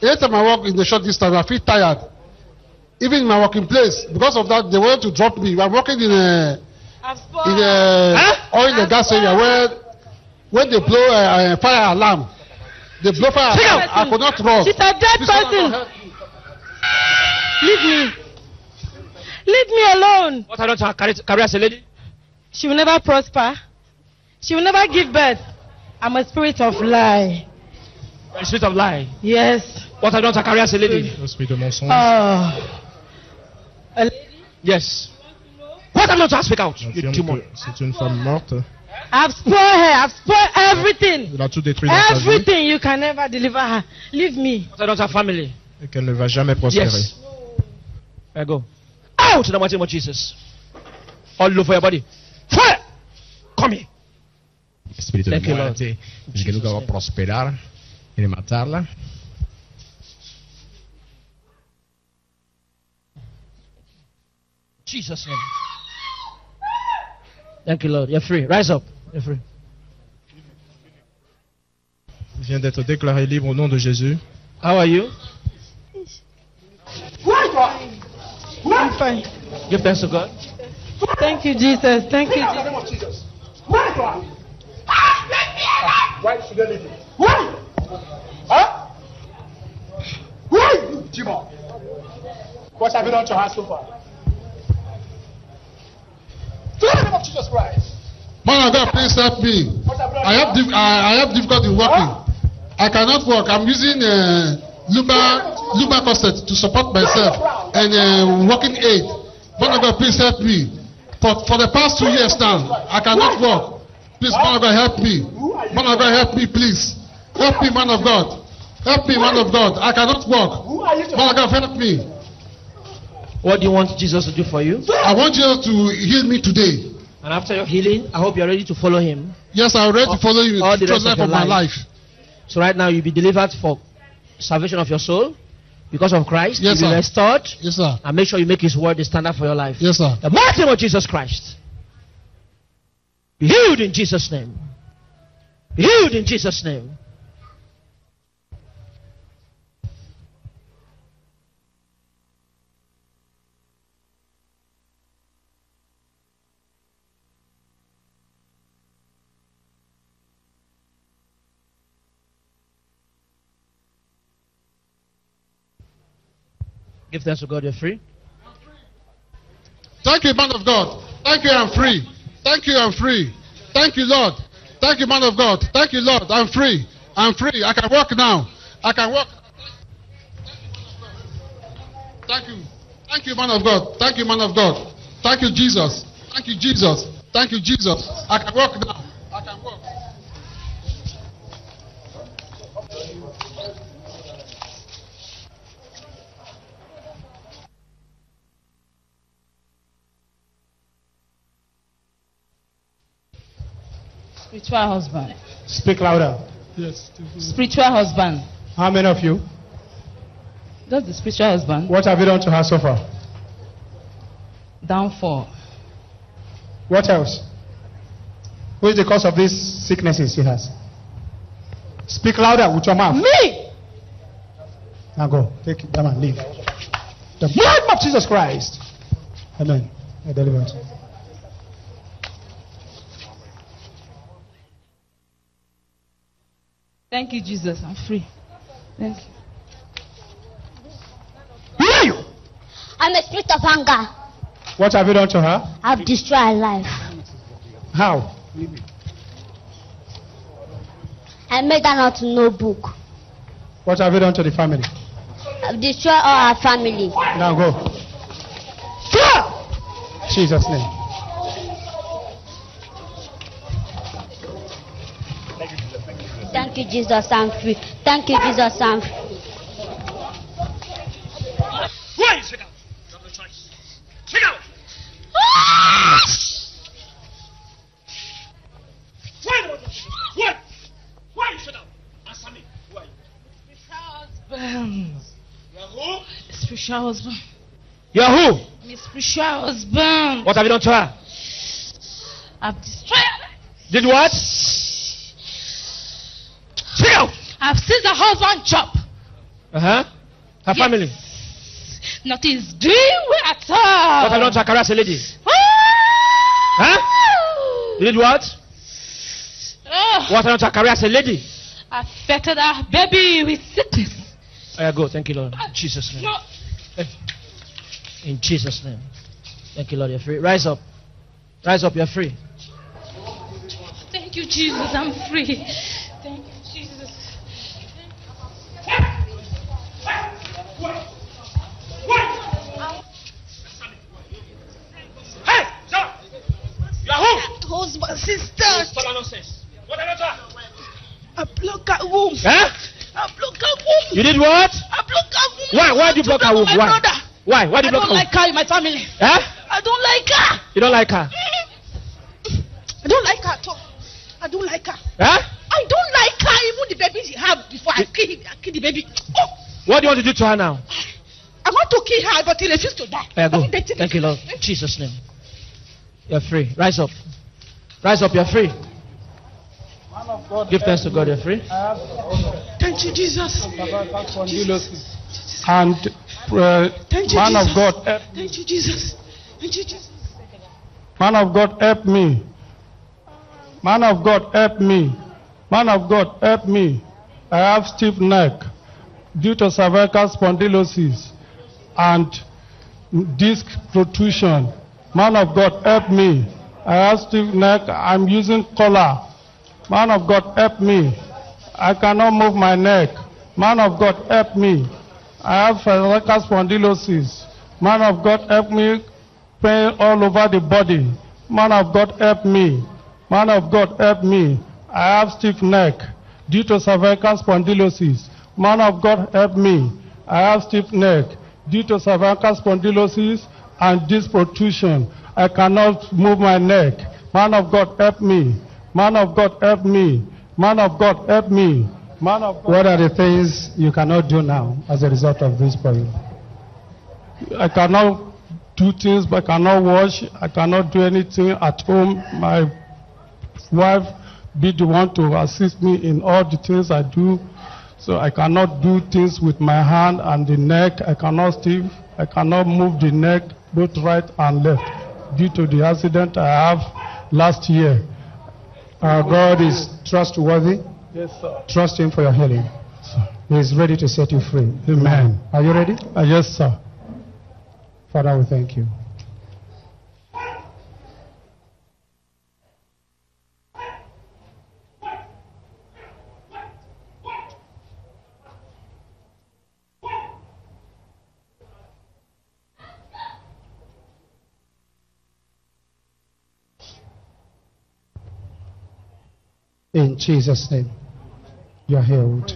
Anytime I walk in the short distance, I feel tired. Even in my working place, because of that, they want to drop me. I'm working in a in a oil and gas area where when they blow a, a fire alarm, they blow fire alarm. I could not run. She's a dead Please, person. God, help me. Leave me. Leave me alone. What I don't have carry, carry as a lady? She will never prosper. She will never give birth. I'm a spirit of lie. a spirit of lie. Yes. What I don't have carry as a lady? L'esprit de mensonge. Oh. A lady? Yes. What I don't have speak out. You Affirme demon. que C'est une femme morte. I've spoiled her. I've spoiled everything. Il a tout détruit dans sa vie Everything. You can never deliver her. Leave me. What I don't have family. et qu'elle ne va jamais prospérer. Yes. I go. Out in the mighty name of Jesus. All over your body. Fire! Come here. Espíritu de Thank you, Lord. muerte, el que nunca va a prosperar, quiere matarla. Jesus' name. Thank you, Lord. You're free. Rise up. You're free. Il vient d'être déclaré libre au nom de Jésus. How are you? I'm fine. Give thanks to God. Thank you, Jesus. Thank you, Jesus. Why should they leave? You? Why? Huh? Why? Jimon. What have you done to her so far? Through the name of Jesus Christ. Man of God, please help me. I have dif- I, I have difficulty walking. I cannot walk. I'm using uh, lumbar lumbar corset to support myself and uh, walking aid. Man of God, please help me. For for the past two years now, I cannot walk. Please, man of God, help me. Man of God, help me, please. Help me, man of God. Help me, man of God. I cannot walk. Man of God, help me. What do you want Jesus to do for you? I want you to heal me today. And after your healing, I hope you're ready to follow him. Yes, I'm ready to follow you all the rest of of my life. So right now you'll be delivered for salvation of your soul because of Christ. Yes, you'll be sir. restored. Yes, sir. And make sure you make his word the standard for your life. Yes, sir. The mighty name of Jesus Christ. Be healed in Jesus' name. Be healed in Jesus' name. Give thanks to God, you're free. Thank you, man of God. Thank you, I'm free. Thank you, I'm free. Thank you, Lord. Thank you, man of God. Thank you, Lord. I'm free. I'm free. I can walk now. I can walk. Thank you. Thank you, man of God. Thank you, man of God. Thank you, Jesus. Thank you, Jesus. Thank you, Jesus. I can walk now. I can walk. Spiritual husband. Speak louder. Yes. Spiritual husband. How many of you? That's the spiritual husband. What have you done to her so far? Downfall. What else? Who is the cause of these sicknesses she has? Speak louder with your mouth. Me! Now go. Take them and leave. The blood of Jesus Christ. Amen. I deliver Thank you, Jesus. I'm free. Thank you. Who are you? I'm a spirit of anger. What have you done to her? I've destroyed her life. How? I made her not to know book. What have you done to the family? I've destroyed all her family. Now go. Jesus' name. You, Jesus, I'm free. Thank you, Jesus, I'm free. Why? Out. You have no choice. Speak out. Why? Lord? Why? Why you sit down? Answer me. Husband. You are who? Spiritual husband. You are who? My spiritual husband. What have you done to her? I've destroyed her. Did what? I've seized her husband chop. Uh huh. Her family. Nothing is doing well at all. What have you done to her career as a lady? Ah! Huh? You did what? Ah, What have you done her career as a lady? affected her baby with sickness. There you go. Thank you, Lord. In Jesus' name. No. In Jesus' name. Thank you, Lord. You're free. Rise up. Rise up. You're free. Thank you, Jesus. I'm free. Thank you, Jesus. Hey, John. You are who? Husband, sister. Stop that nonsense. What have you done to her? I block her womb. Huh? I block her womb. You did what? I block her womb. Why? Why do you block her womb? My Why? brother. Why? Why do I you block don't her like her in my family. Huh? Eh? I don't like her. You don't like her? I don't like her at all. I don't like her. Huh? I don't like her. Even the baby she had before I kill, him, I kill the baby. Oh, What do you want to do to her now? I want to kill her, but he refused to die. There you go. Let me take it. Thank you, Lord. In Jesus' name. You're free. Rise up. Rise up. You're free. Give thanks to God. You're free. Thank you, Jesus. And uh, Thank you, man Jesus. of God, help, Thank you, Jesus. Thank you, Jesus. man of God, help me. Man of God, help me. Man of God, help me. I have stiff neck due to cervical spondylosis and disc protrusion. Man of God, help me. I have stiff neck. I'm using collar. Man of God, help me. I cannot move my neck. Man of God, help me. I have cervical spondylosis. Man of God, help me. Pain all over the body. Man of God, help me. Man of God, help me. I have stiff neck due to cervical spondylosis. Man of God, help me. I have stiff neck due to cervical spondylosis and disc protrusion. I cannot move my neck. Man of God, help me. Man of God, help me. Man of God, help me. Man of God. What are the things you cannot do now as a result of this problem? I cannot do things, but I cannot wash. I cannot do anything at home. My wife be the one to assist me in all the things I do. So I cannot do things with my hand and the neck. I cannot stiff. I cannot move the neck both right and left due to the accident I have last year. Our God is trustworthy. Yes, sir. Trust Him for your healing. Sir. He is ready to set you free. Amen. Are you ready? Uh, yes, sir. Father, we thank you. In Jesus' name, you're healed.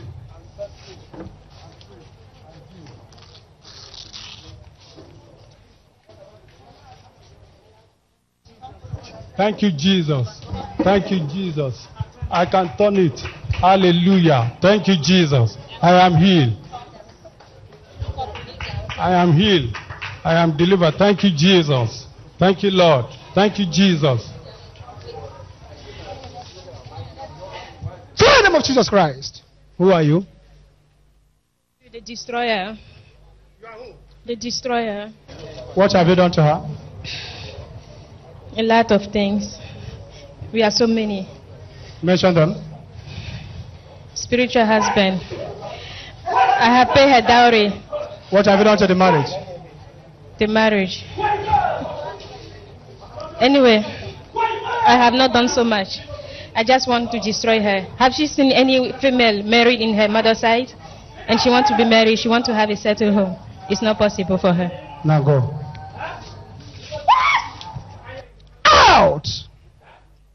Thank you, Jesus. Thank you, Jesus. I can turn it. Hallelujah. Thank you, Jesus. I am healed. I am healed. I am delivered. Thank you, Jesus. Thank you, Lord. Thank you, Jesus. Through the name of Jesus Christ. Who are you? The destroyer. You are who? The destroyer. What have you done to her? A lot of things. We are so many. Mention them. Spiritual husband. I have paid her dowry. What have you done to the marriage? The marriage. Anyway, I have not done so much. I just want to destroy her. Have she seen any female married in her mother's side? And she wants to be married, she wants to have a settled home. It's not possible for her. Now go. Out!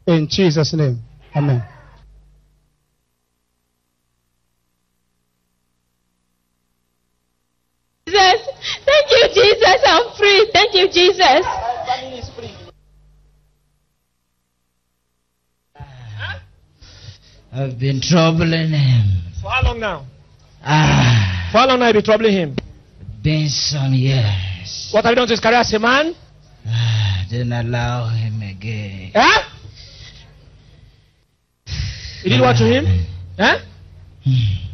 In Jesus' name. Amen. Jesus, thank you, Jesus. I'm free. Thank you, Jesus. I've been troubling him. For how long now? Ah, For how long now you be troubling him? been some years. What have you done to his career as a man? Ah, Then allow him again. Eh? You did what to him? Eh?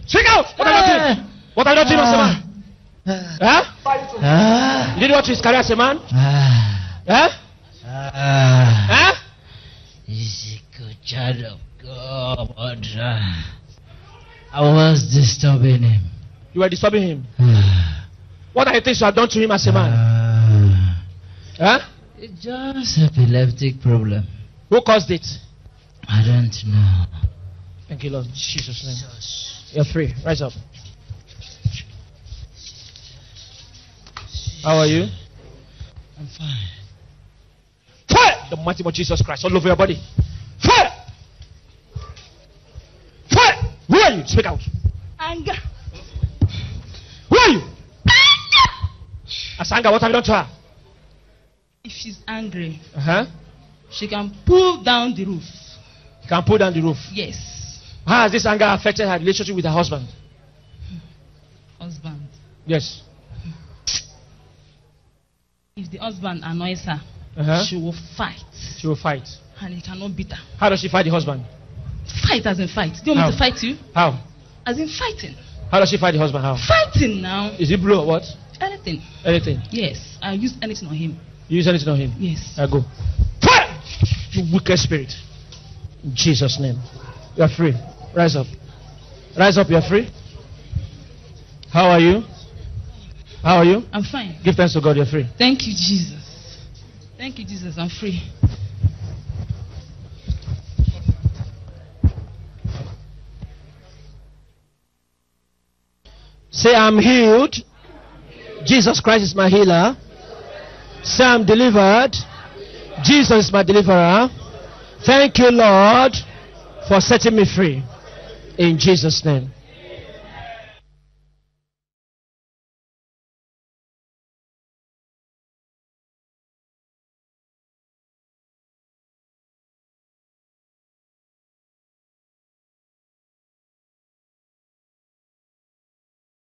Speak out! What have you done to him? What have you done to him as a man? Eh? Ah, You did what to his career as a man? ah, Eh? ah. Eh? He's a good child of God. Ah. I was disturbing him. You were disturbing him. What are the things you have done to him as a man? Ah. Eh? It's just epileptic problem. Who caused it? I don't know. Thank you, Lord. Jesus' name. You're free. Rise up. How are you? I'm fine. Fire! The mighty of Jesus Christ all over your body. You? Speak out. Anger. Who are you? Asanga, what have you done to her? If she's angry, Uh huh. she can pull down the roof. You can pull down the roof. Yes, How has this anger affected her relationship with her husband? husband. Yes. If the husband annoys her, Uh-huh. she will fight, She will fight. and he cannot beat her. How does she fight the husband? Fight as in fight. Do you want me to fight you? How? As in fighting. How does she fight the husband? How? Fighting now. Is it blue or what? Anything. Anything. Yes, I use anything on him. You use anything on him? Yes. I go. Fire! You wicked spirit. In Jesus' name. You are free. Rise up. Rise up, you are free. How are you? How are you? I'm fine. Give thanks to God, you're free. Thank you, Jesus. Thank you, Jesus. I'm free. Say, I'm healed. Jesus Christ is my healer. Say, I'm delivered. Jesus is my deliverer. Thank you, Lord, for setting me free. In Jesus' name.